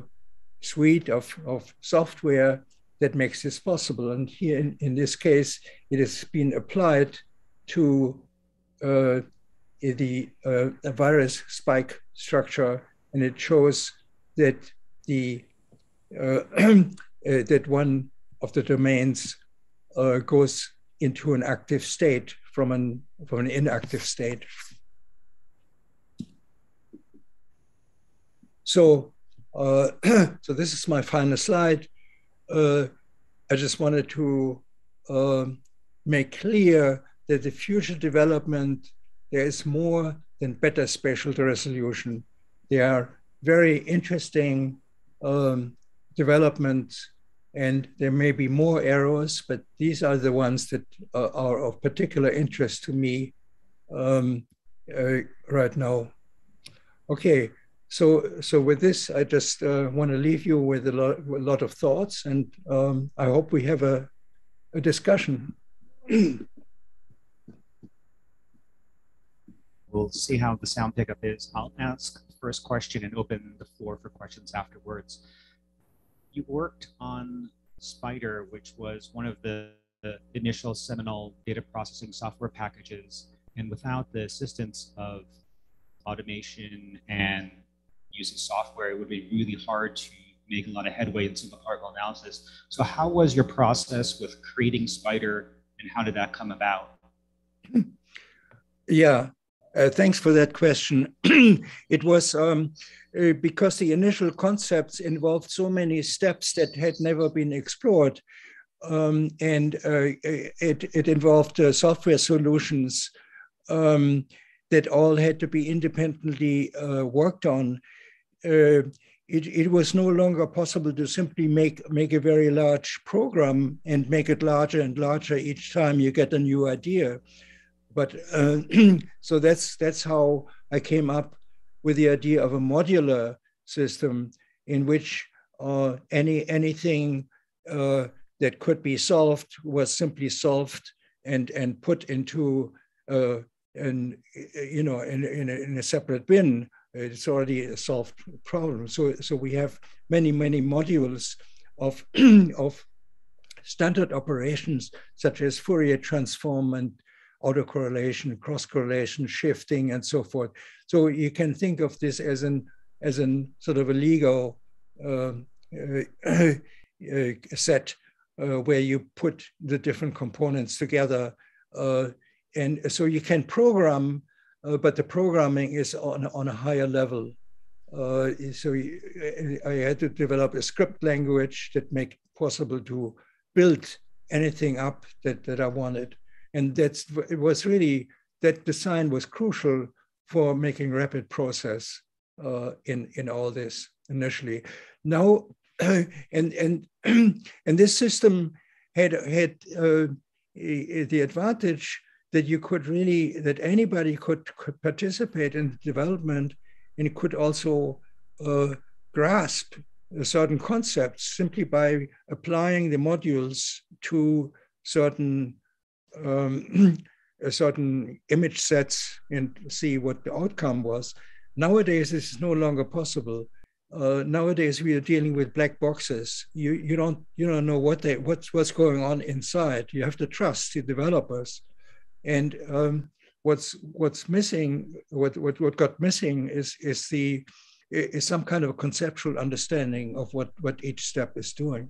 suite of, of software that makes this possible. And here in, in this case, it has been applied to uh, the uh, virus spike structure, and it shows that the uh, uh, that one of the domains uh, goes into an active state from an from an inactive state. So, uh, so this is my final slide. Uh, I just wanted to uh, make clear that the future development there is more than better spatial resolution. There are very interesting um, developments and there may be more arrows, but these are the ones that uh, are of particular interest to me um, uh, right now. Okay, so so with this, I just uh, want to leave you with a lot, a lot of thoughts, and um, I hope we have a, a discussion. we'll see how the sound pickup is. I'll ask the first question and open the floor for questions afterwards you worked on Spider, which was one of the, the initial seminal data processing software packages. And without the assistance of automation and using software, it would be really hard to make a lot of headway in single particle analysis. So how was your process with creating Spider and how did that come about? Yeah, uh, thanks for that question. it was um, uh, because the initial concepts involved so many steps that had never been explored. Um, and uh, it, it involved uh, software solutions um, that all had to be independently uh, worked on. Uh, it, it was no longer possible to simply make, make a very large program and make it larger and larger each time you get a new idea but uh, so that's that's how I came up with the idea of a modular system in which uh, any anything uh, that could be solved was simply solved and and put into uh, an you know in, in a, in, a, separate bin. It's already a solved problem. So so we have many many modules of of standard operations such as Fourier transform and autocorrelation, cross correlation, shifting, and so forth. So you can think of this as an as an sort of a Lego uh, uh, set uh, where you put the different components together, uh, and so you can program, uh, but the programming is on on a higher level. Uh, so I had to develop a script language that make possible to build anything up that, that I wanted. And that's it was really that design was crucial for making rapid process uh, in in all this initially. Now, and and and this system had had uh, the advantage that you could really that anybody could, could participate in the development and could also uh, grasp certain concepts simply by applying the modules to certain um, certain image sets and see what the outcome was. Nowadays, this is no longer possible. Uh, nowadays, we are dealing with black boxes. You you don't you don't know what they what's what's going on inside. You have to trust the developers, and um, what's what's missing what what what got missing is is the is some kind of a conceptual understanding of what what each step is doing.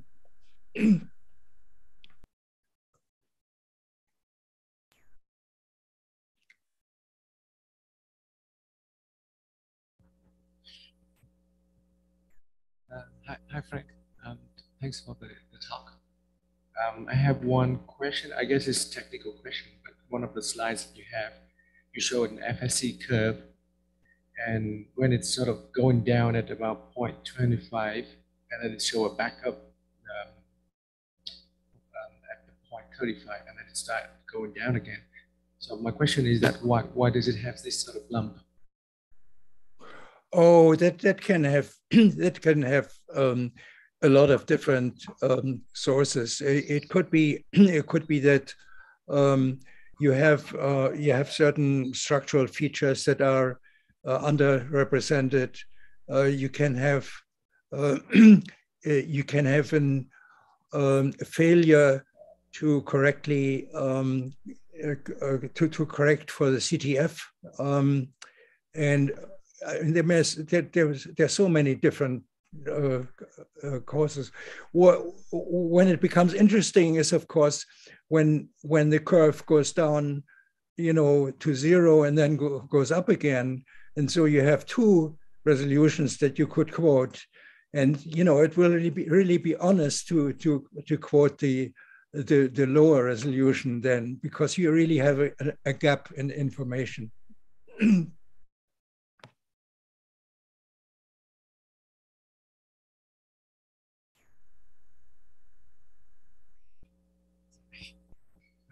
Hi, hi Frank. Um, thanks for the, the talk. Um, I have one question. I guess it's a technical question, but one of the slides that you have, you showed an FSC curve, and when it's sort of going down at about 0.25, and then it show a backup um, um, at the 0.35, and then it start going down again. So my question is that why why does it have this sort of lump? Oh, that that can have that can have um, a lot of different um, sources. It, it, could be it could be that um, you have uh, you have certain structural features that are uh, underrepresented. Uh, you can have uh, you can have an um, failure to correctly um, uh, uh, to to correct for the CTF um, and there, there, there, there are so many different uh, uh, causes. What, when it becomes interesting is, of course, when when the curve goes down, you know, to zero and then go, goes up again, and so you have two resolutions that you could quote, and you know, it will really be really be honest to to to quote the the, the lower resolution then because you really have a, a gap in information.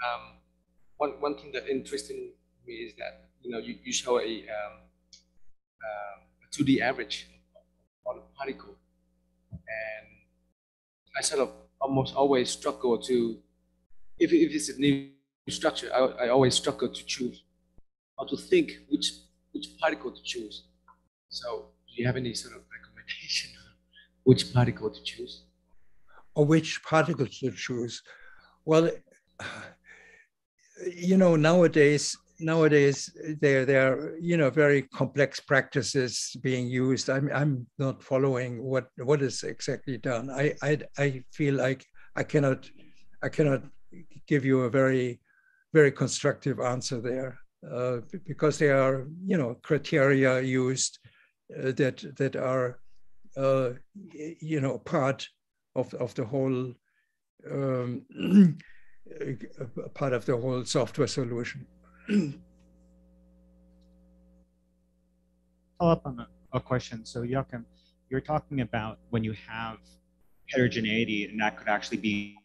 um, one one thing that interesting me is that you know you, you show a um, uh, a 2D average on a particle, and I sort of almost always struggle to if if it's a new structure, I, I always struggle to choose or to think which which particle to choose. So, do you have any sort of recommendation on which particle to choose? Or which particle to choose? Well, you know, nowadays, nowadays there there are you know very complex practices being used. I'm I'm not following what what is exactly done. I I I feel like I cannot I cannot give you a very very constructive answer there uh, because there are you know criteria used uh, that that are uh, you know part of of the whole um, part of the whole software solution. Follow up on a, a question. So Joachim, you're talking about when you have heterogeneity and that could actually be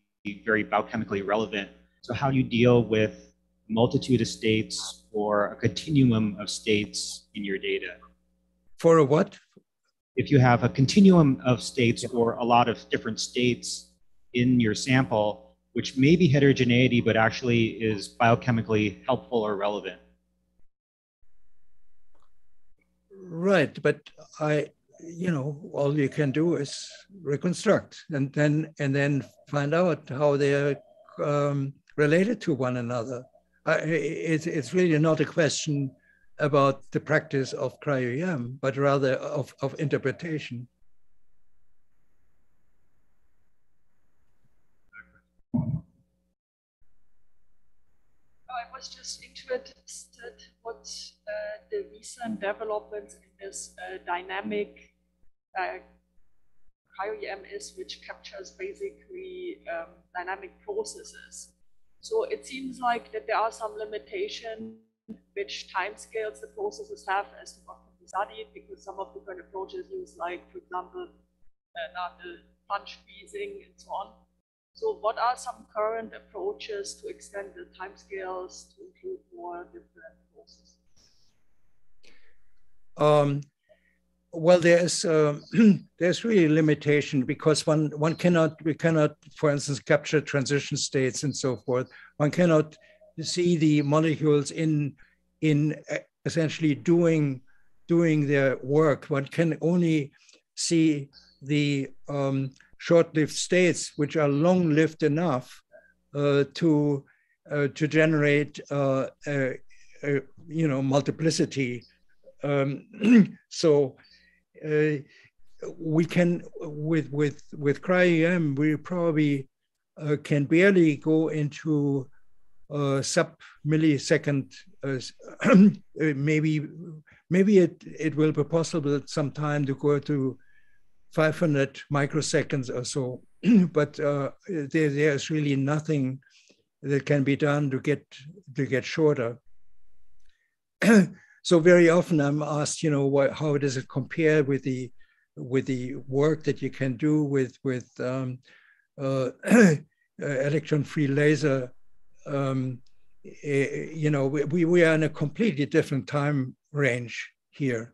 very biochemically relevant. So how do you deal with multitude of states or a continuum of states in your data? For a what? If you have a continuum of states or a lot of different states in your sample, which may be heterogeneity, but actually is biochemically helpful or relevant. Right, but I, you know, all you can do is reconstruct and then and then find out how they're um, related to one another. It's it's really not a question about the practice of cryo-EM, but rather of, of interpretation. Was just interested what uh, the recent developments in this uh, dynamic uh, cryo-EM is, which captures basically um, dynamic processes. So it seems like that there are some limitations which timescales the processes have as to what can be studied, because some of the current approaches use like, for example, uh, the plunge freezing and so on. So what are some current approaches to extend the timescales to include more different processes? Um, well, there's uh, there's really limitation because one one cannot we cannot, for instance, capture transition states and so forth. One cannot see the molecules in in uh, essentially doing doing their work. One can only see the um, short-lived states, which are long-lived enough uh, to uh, to generate uh, a, a, you know multiplicity. Um, so uh, we can with with with cryo-EM we probably uh, can barely go into uh, sub millisecond. maybe maybe it it will be possible sometime to go to 500 microseconds or so, but uh, there, there's really nothing that can be done to get to get shorter. so very often I'm asked, you know, what, how does it compare with the with the work that you can do with with um, uh, electron-free laser? Um, eh, you know, we, we are in a completely different time range here.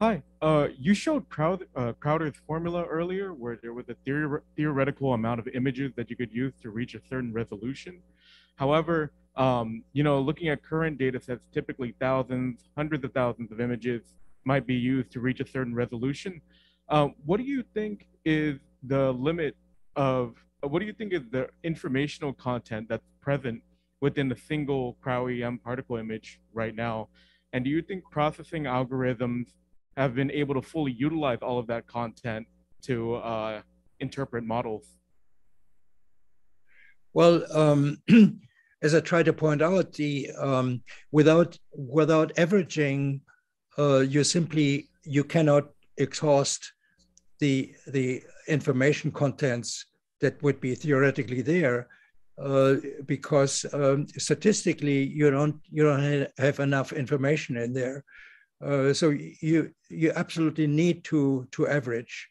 Hi. Uh, you showed uh, Crowther's formula earlier, where there was a theor theoretical amount of images that you could use to reach a certain resolution. However, um, you know, looking at current data sets, typically thousands, hundreds of thousands of images might be used to reach a certain resolution. Um, what do you think is the limit of, what do you think is the informational content that's present within a single cryo-EM particle image right now? And do you think processing algorithms have been able to fully utilize all of that content to uh, interpret models? Well, um, as I try to point out, the um, without without averaging, uh, you simply you cannot exhaust the the information contents that would be theoretically there uh, because um, statistically you don't you don't have enough information in there. Uh, so you you absolutely need to to average.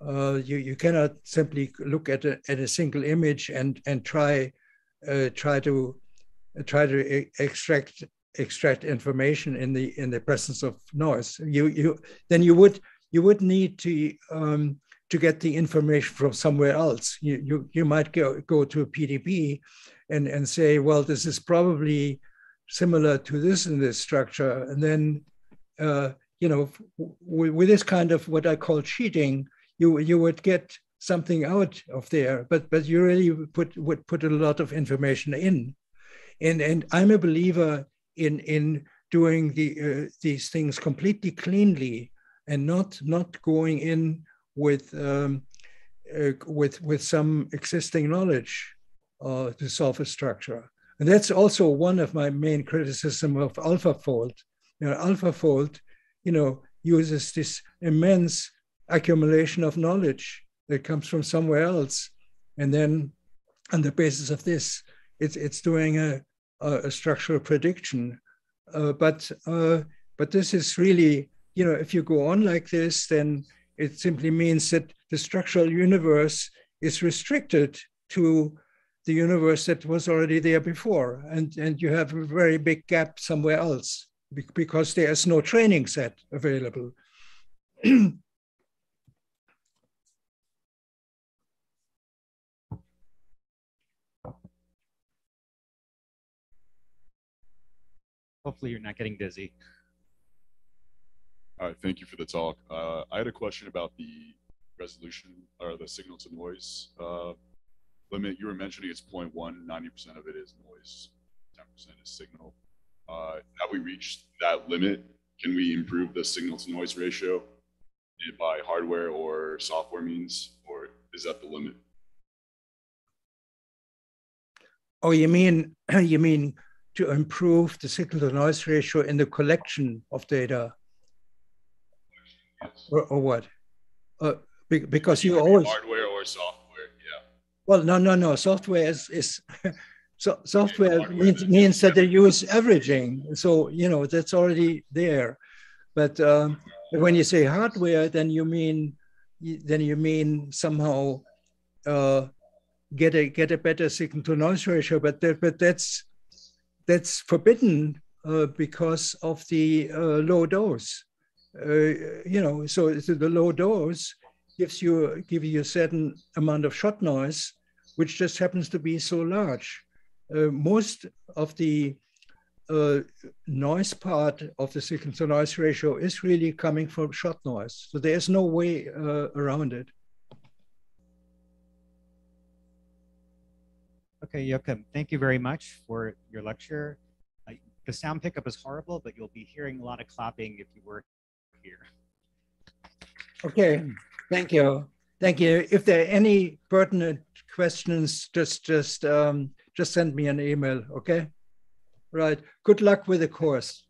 Uh, you you cannot simply look at a, at a single image and and try uh, try to try to extract extract information in the in the presence of noise. You you then you would you would need to um, to get the information from somewhere else. You, you, you might go, go to a PDB and, and say, well, this is probably similar to this in this structure. And then, uh, you know, with this kind of what I call cheating, you, you would get something out of there, but, but you really put, would put a lot of information in. And, and I'm a believer in, in doing the, uh, these things completely cleanly and not, not going in with um, uh, with with some existing knowledge uh, to solve a structure. And that's also one of my main criticism of AlphaFold. You know, AlphaFold, you know, uses this immense accumulation of knowledge that comes from somewhere else, and then on the basis of this, it's it's doing a a, a structural prediction. Uh, but uh, but this is really, you know, if you go on like this, then it simply means that the structural universe is restricted to the universe that was already there before. And, and you have a very big gap somewhere else because there is no training set available. Hopefully you're not getting dizzy. All right, thank you for the talk. Uh, I had a question about the resolution or the signal to noise uh, limit. You were mentioning it's 0.1, 90% of it is noise, 10% is signal. Uh, have we reached that limit? Can we improve the signal to noise ratio by hardware or software means, or is that the limit? Oh, you mean you mean to improve the signal to noise ratio in the collection of data? Or, or what? Uh, because you always hardware or software, yeah. Well, no, no, no. Software is is so software means means that they use averaging. So you know that's already there. But um, when you say hardware, then you mean then you mean somehow uh, get a get a better signal to noise ratio. But that, but that's that's forbidden uh, because of the uh, low dose. Uh, you know, so, the low dose gives you give you a certain amount of shot noise, which just happens to be so large. Uh, most of the uh, noise part of the signal to noise ratio is really coming from shot noise. So there's no way uh, around it. Okay, Joachim, thank you very much for your lecture. the sound pickup is horrible, but you'll be hearing a lot of clapping if you were here. Okay, thank you. Thank you. If there are any pertinent questions, just just um, just send me an email, okay? Right. Good luck with the course.